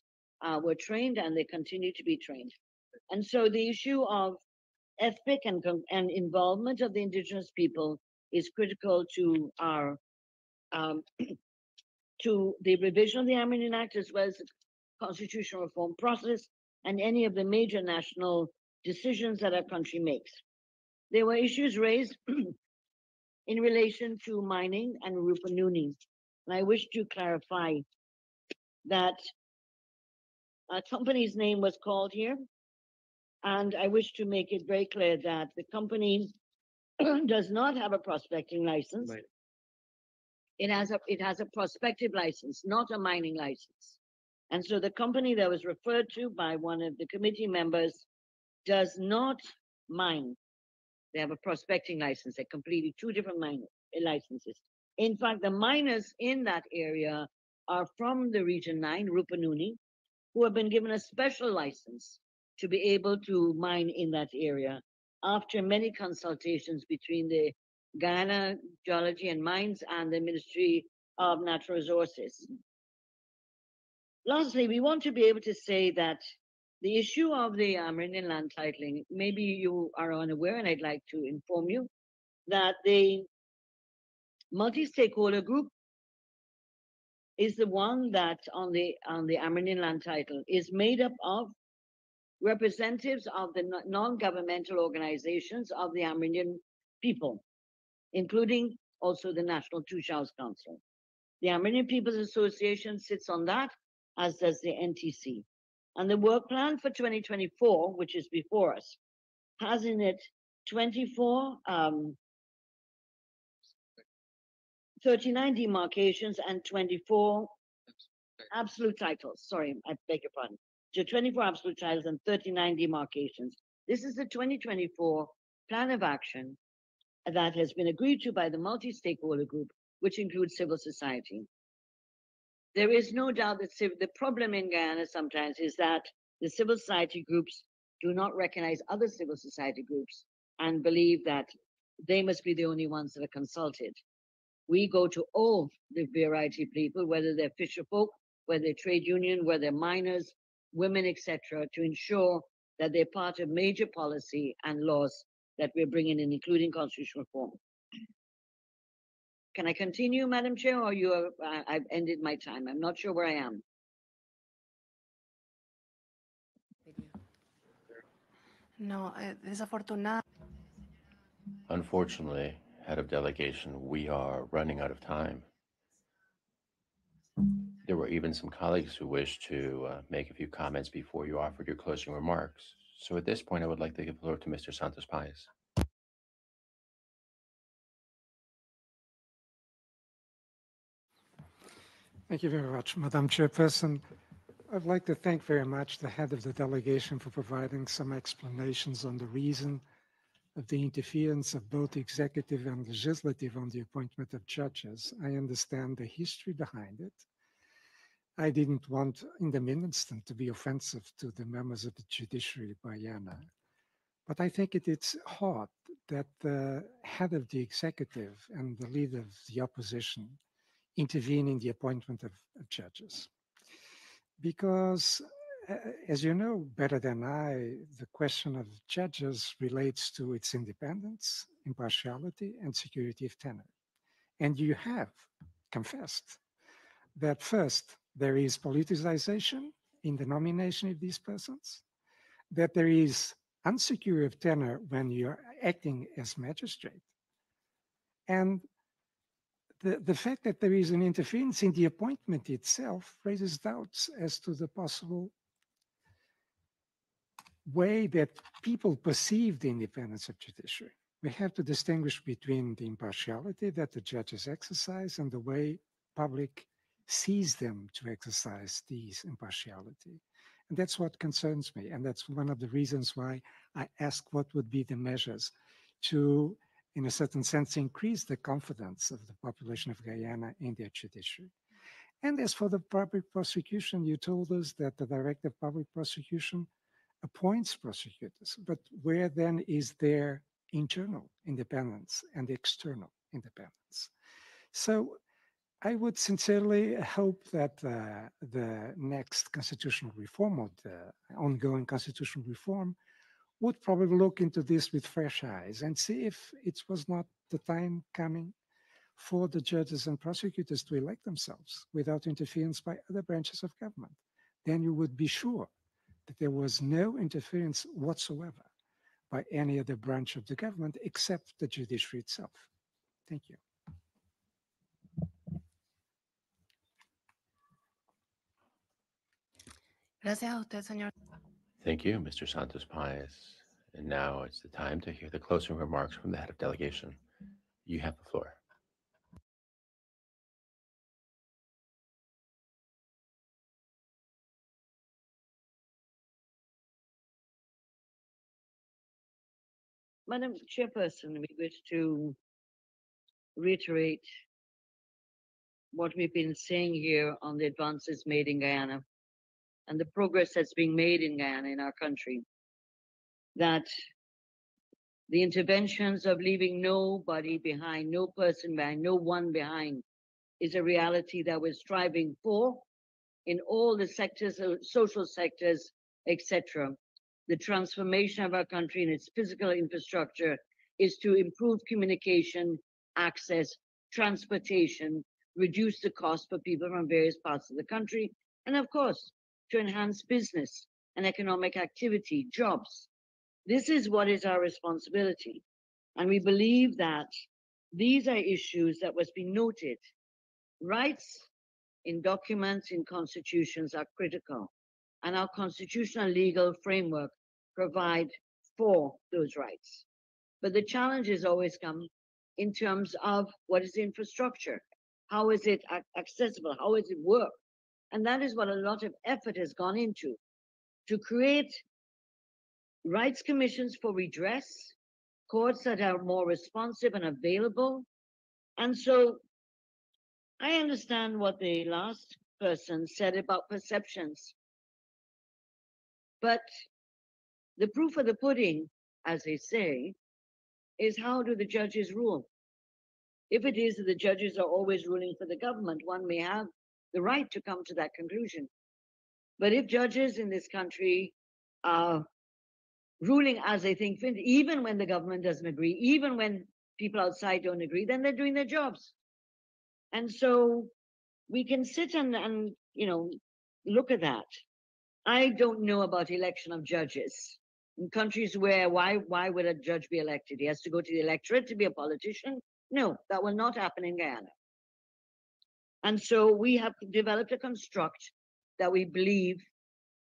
uh, were trained and they continue to be trained. And so the issue of ethnic and, and involvement of the indigenous people is critical to our um, to the revision of the Amerindian Act as well as the constitutional reform process and any of the major national decisions that our country makes. There were issues raised in relation to mining and Rupununi. And I wish to clarify that a company's name was called here. And I wish to make it very clear that the company does not have a prospecting license. Right. It has a it has a prospective license, not a mining license. And so the company that was referred to by one of the committee members does not mine. They have a prospecting license. They're completely two different mine eh, licenses. In fact, the miners in that area are from the Region 9, Rupununi, who have been given a special license to be able to mine in that area after many consultations between the Guyana Geology and Mines and the Ministry of Natural Resources. Lastly, we want to be able to say that the issue of the uh, Amerindian land titling, maybe you are unaware, and I'd like to inform you that the multi-stakeholder group is the one that on the on the Amerindian land title is made up of representatives of the non-governmental organizations of the Amerindian people, including also the National Toshaos Council. The Amerindian People's Association sits on that, as does the NTC. And the work plan for 2024, which is before us, has in it 24, um, 39 demarcations and 24 absolute titles. Sorry, I beg your pardon. So 24 absolute titles and 39 demarcations. This is the 2024 plan of action that has been agreed to by the multi-stakeholder group, which includes civil society. There is no doubt that the problem in Guyana sometimes is that the civil society groups do not recognize other civil society groups and believe that they must be the only ones that are consulted. We go to all the variety of people, whether they're fisher folk, whether they're trade union, whether they're miners, women, etc., to ensure that they're part of major policy and laws that we're bringing in, including constitutional reform. Can I continue, Madam Chair, or you are, I- I've ended my time? I'm not sure where I am. No, eh, desafortunada. Unfortunately, head of delegation, we are running out of time. There were even some colleagues who wished to uh, make a few comments before you offered your closing remarks. So at this point, I would like to give the floor to Mr. Santos Pais. Thank you very much, Madam Chairperson. I'd like to thank very much the head of the delegation for providing some explanations on the reason of the interference of both executive and legislative on the appointment of judges. I understand the history behind it. I didn't want in the instant to be offensive to the members of the judiciary by Yana. But I think it is hard that the head of the executive and the leader of the opposition intervene in the appointment of, of judges. Because, as you know better than I, the question of judges relates to its independence, impartiality, and security of tenure. And you have confessed that first, there is politicization in the nomination of these persons, that there is unsecure of tenure when you're acting as magistrate, and the, the fact that there is an interference in the appointment itself raises doubts as to the possible way that people perceive the independence of judiciary. We have to distinguish between the impartiality that the judges exercise and the way public sees them to exercise these impartiality. And that's what concerns me. And that's one of the reasons why I ask what would be the measures to, in a certain sense, increase the confidence of the population of Guyana in their judiciary. And as for the public prosecution, you told us that the Director of Public Prosecution appoints prosecutors, but where then is their internal independence and external independence? So I would sincerely hope that uh, the next constitutional reform or the ongoing constitutional reform would probably look into this with fresh eyes and see if it was not the time coming for the judges and prosecutors to elect themselves without interference by other branches of government. Then you would be sure that there was no interference whatsoever by any other branch of the government except the judiciary itself. Thank you. Gracias a usted, señor. Thank you, Mr. Santos Pais. And now it's the time to hear the closing remarks from the head of delegation. You have the floor. Madam Chairperson, we wish to reiterate what we've been saying here on the advances made in Guyana and the progress that's being made in Guyana, in our country. That the interventions of leaving nobody behind, no person behind, no one behind, is a reality that we're striving for in all the sectors, uh, social sectors, etc. The transformation of our country and its physical infrastructure is to improve communication, access, transportation, reduce the cost for people from various parts of the country, and of course, to enhance business and economic activity, jobs. This is what is our responsibility. And we believe that these are issues that must be noted. Rights in documents, in constitutions are critical. And our constitutional legal framework provide for those rights. But the challenges always come in terms of what is the infrastructure? How is it accessible? How does it work? And that is what a lot of effort has gone into to create rights commissions for redress, courts that are more responsive and available. And so I understand what the last person said about perceptions. But the proof of the pudding, as they say, is how do the judges rule? If it is that the judges are always ruling for the government, one may have the right to come to that conclusion. But if judges in this country are ruling as they think even when the government doesn't agree, even when people outside don't agree, then they're doing their jobs. And so we can sit and, and you know, look at that. I don't know about election of judges. In countries where why why would a judge be elected? He has to go to the electorate to be a politician? No, that will not happen in Guyana. And so we have developed a construct that we believe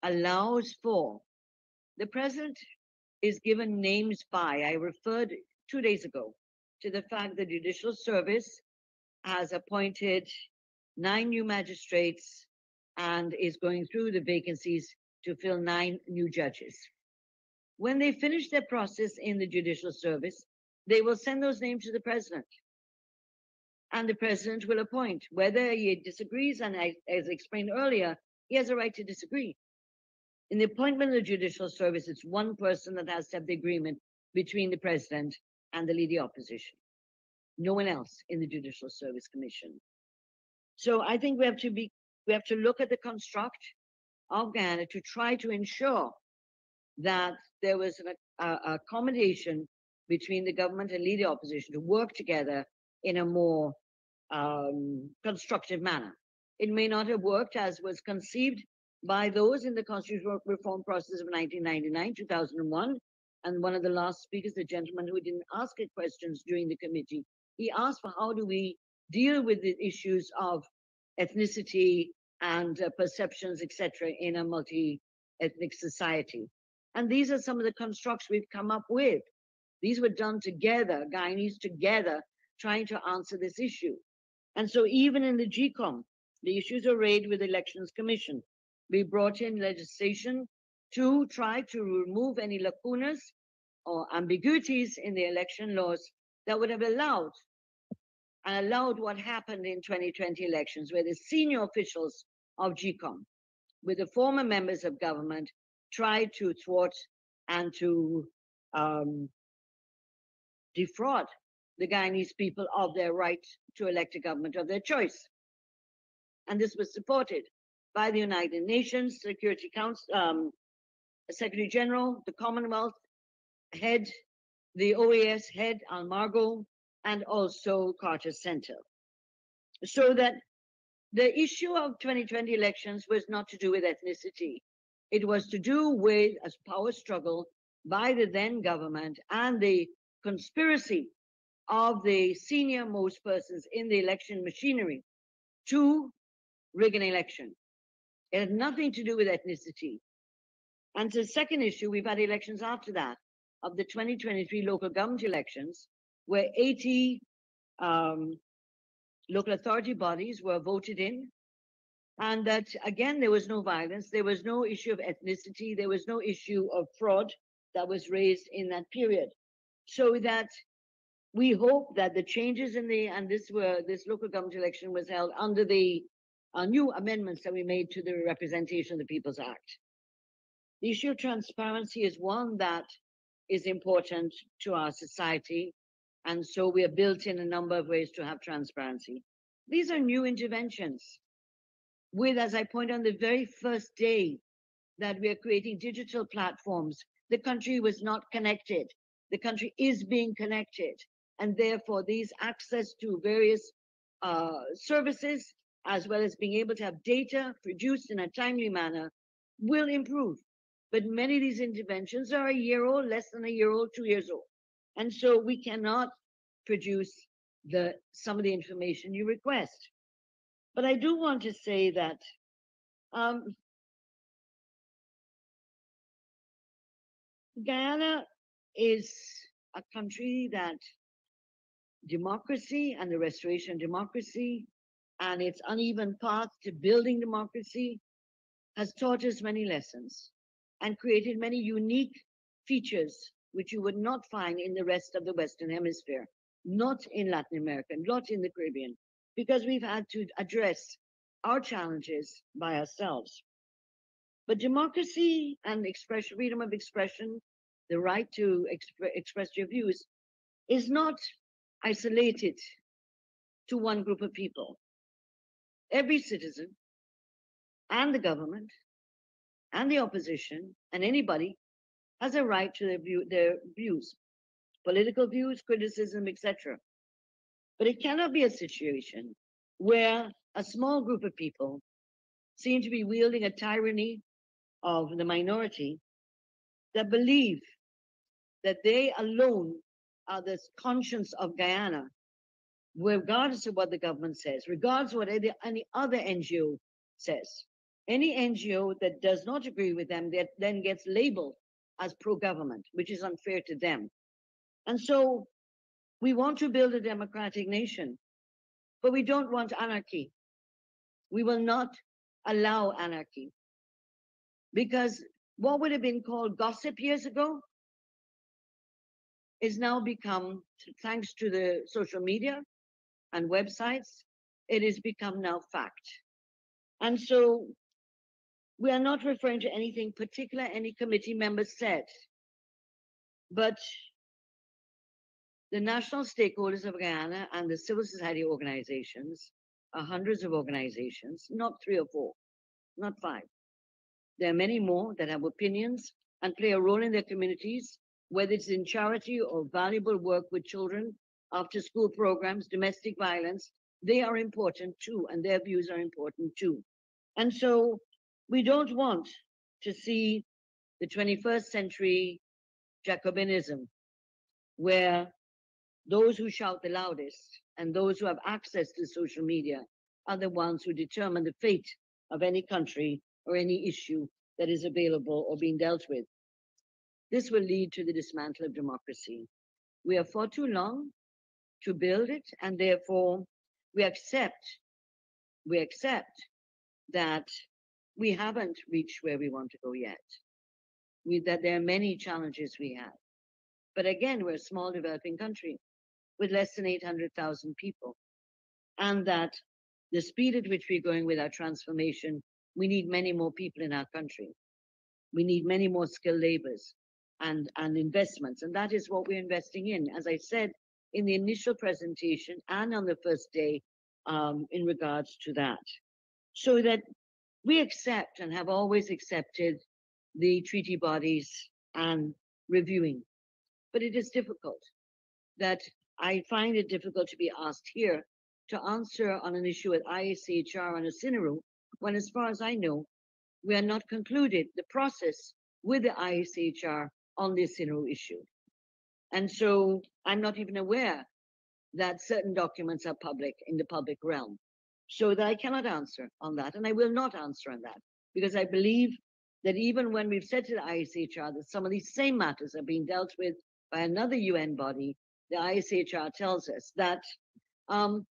allows for the president is given names by. I referred two days ago to the fact the Judicial Service has appointed nine new magistrates and is going through the vacancies to fill nine new judges. When they finish their process in the Judicial Service, they will send those names to the president and the president will appoint. Whether he disagrees, and as explained earlier, he has a right to disagree. In the appointment of the judicial service, it's one person that has to have the agreement between the president and the leading opposition. No one else in the Judicial Service Commission. So I think we have to be we have to look at the construct of Guyana to try to ensure that there was an a, accommodation between the government and leader opposition to work together in a more um, constructive manner. It may not have worked as was conceived by those in the constitutional reform process of 1999, 2001. And one of the last speakers, the gentleman who didn't ask questions during the committee, he asked for how do we deal with the issues of ethnicity and uh, perceptions, etc., in a multi-ethnic society. And these are some of the constructs we've come up with. These were done together, Guyanese together, trying to answer this issue. And so even in the GECOM, the issues are raised with the Elections Commission. we brought in legislation to try to remove any lacunas or ambiguities in the election laws that would have allowed and allowed what happened in 2020 elections, where the senior officials of GECOM, with the former members of government, tried to thwart and to um, defraud the Guyanese people of their right to elect a government of their choice. And this was supported by the United Nations Security Council, um, Secretary General, the Commonwealth head, the OAS head, Almagro, and also Carter Center. So that the issue of 2020 elections was not to do with ethnicity. It was to do with a power struggle by the then government and the conspiracy of the senior most persons in the election machinery to rig an election. It had nothing to do with ethnicity. And the second issue, we've had elections after that of the 2023 local government elections, where 80 um, local authority bodies were voted in. And that, again, there was no violence, there was no issue of ethnicity, there was no issue of fraud that was raised in that period. So that we hope that the changes in the, and this were, this local government election was held under the uh, new amendments that we made to the Representation of the People's Act. The issue of transparency is one that is important to our society. And so we are built in a number of ways to have transparency. These are new interventions with, as I point on the very first day that we are creating digital platforms, the country was not connected. The country is being connected. And therefore, these access to various uh, services, as well as being able to have data produced in a timely manner, will improve. But many of these interventions are a year old, less than a year old, two years old. And so we cannot produce the some of the information you request. But I do want to say that um, Guyana is a country that democracy and the restoration of democracy and its uneven path to building democracy has taught us many lessons and created many unique features which you would not find in the rest of the Western Hemisphere, not in Latin America, not in the Caribbean, because we've had to address our challenges by ourselves. But democracy and expression, freedom of expression, the right to exp- express your views, is not isolated to one group of people. Every citizen and the government and the opposition and anybody has a right to their, view, their views, political views, criticism, etc. But it cannot be a situation where a small group of people seem to be wielding a tyranny of the minority that believe that they alone Uh, are the conscience of Guyana, regardless of what the government says, regardless of what any, any other NGO says. Any NGO that does not agree with them that then gets labeled as pro-government, which is unfair to them. And so we want to build a democratic nation, but we don't want anarchy. We will not allow anarchy. Because what would have been called gossip years ago is now become, thanks to the social media and websites, it has become now fact. And so we are not referring to anything particular any committee member said, but the national stakeholders of Guyana and the civil society organizations are hundreds of organizations, not three or four, not five. There are many more that have opinions and play a role in their communities, whether it's in charity or valuable work with children, after school programs, domestic violence, they are important too, and their views are important too. And so we don't want to see the 21st century Jacobinism, where those who shout the loudest and those who have access to social media are the ones who determine the fate of any country or any issue that is available or being dealt with. This will lead to the dismantle of democracy. We have fought too long to build it, and therefore we accept, we accept that we haven't reached where we want to go yet. We, that there are many challenges we have. But again, we're a small developing country with less than 800,000 people. And that the speed at which we're going with our transformation, we need many more people in our country. We need many more skilled laborers and, and investments. And that is what we're investing in. As I said in the initial presentation and on the first day um, in regards to that. So that we accept and have always accepted the treaty bodies and reviewing. But it is difficult that I find it difficult to be asked here to answer on an issue with IACHR and Isseneru, when as far as I know, we are not concluded the process with the IACHR on the Isseneru issue. And so I'm not even aware that certain documents are public in the public realm. So that I cannot answer on that, and I will not answer on that, because I believe that even when we've said to the IACHR that some of these same matters are being dealt with by another UN body, the IACHR tells us that um,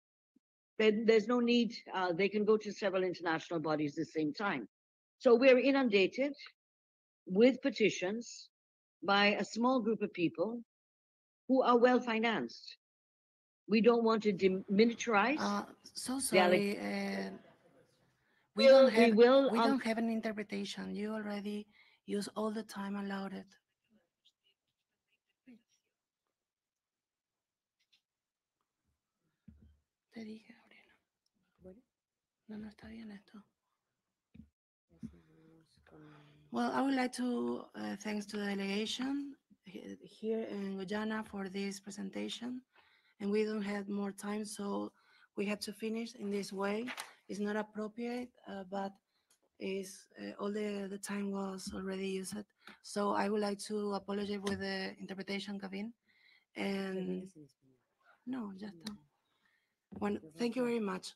there's no need, uh, they can go to several international bodies at the same time. So we're inundated with petitions by a small group of people who are well financed. We don't want to demilitarize. Uh, so sorry. uh, we We'll- don't have, we have will, we um, don't have an interpretation. You already use all the time allowed. Te dije, Gabriela. No, no está bien esto. Well, I would like to uh, thanks to the delegation here in Guyana for this presentation. And we don't have more time, so we have to finish in this way. It's not appropriate, uh, but is uh, all the, the time was already used. So I would like to apologize with the interpretation cabin. And no, just está. Bueno, thank you very much.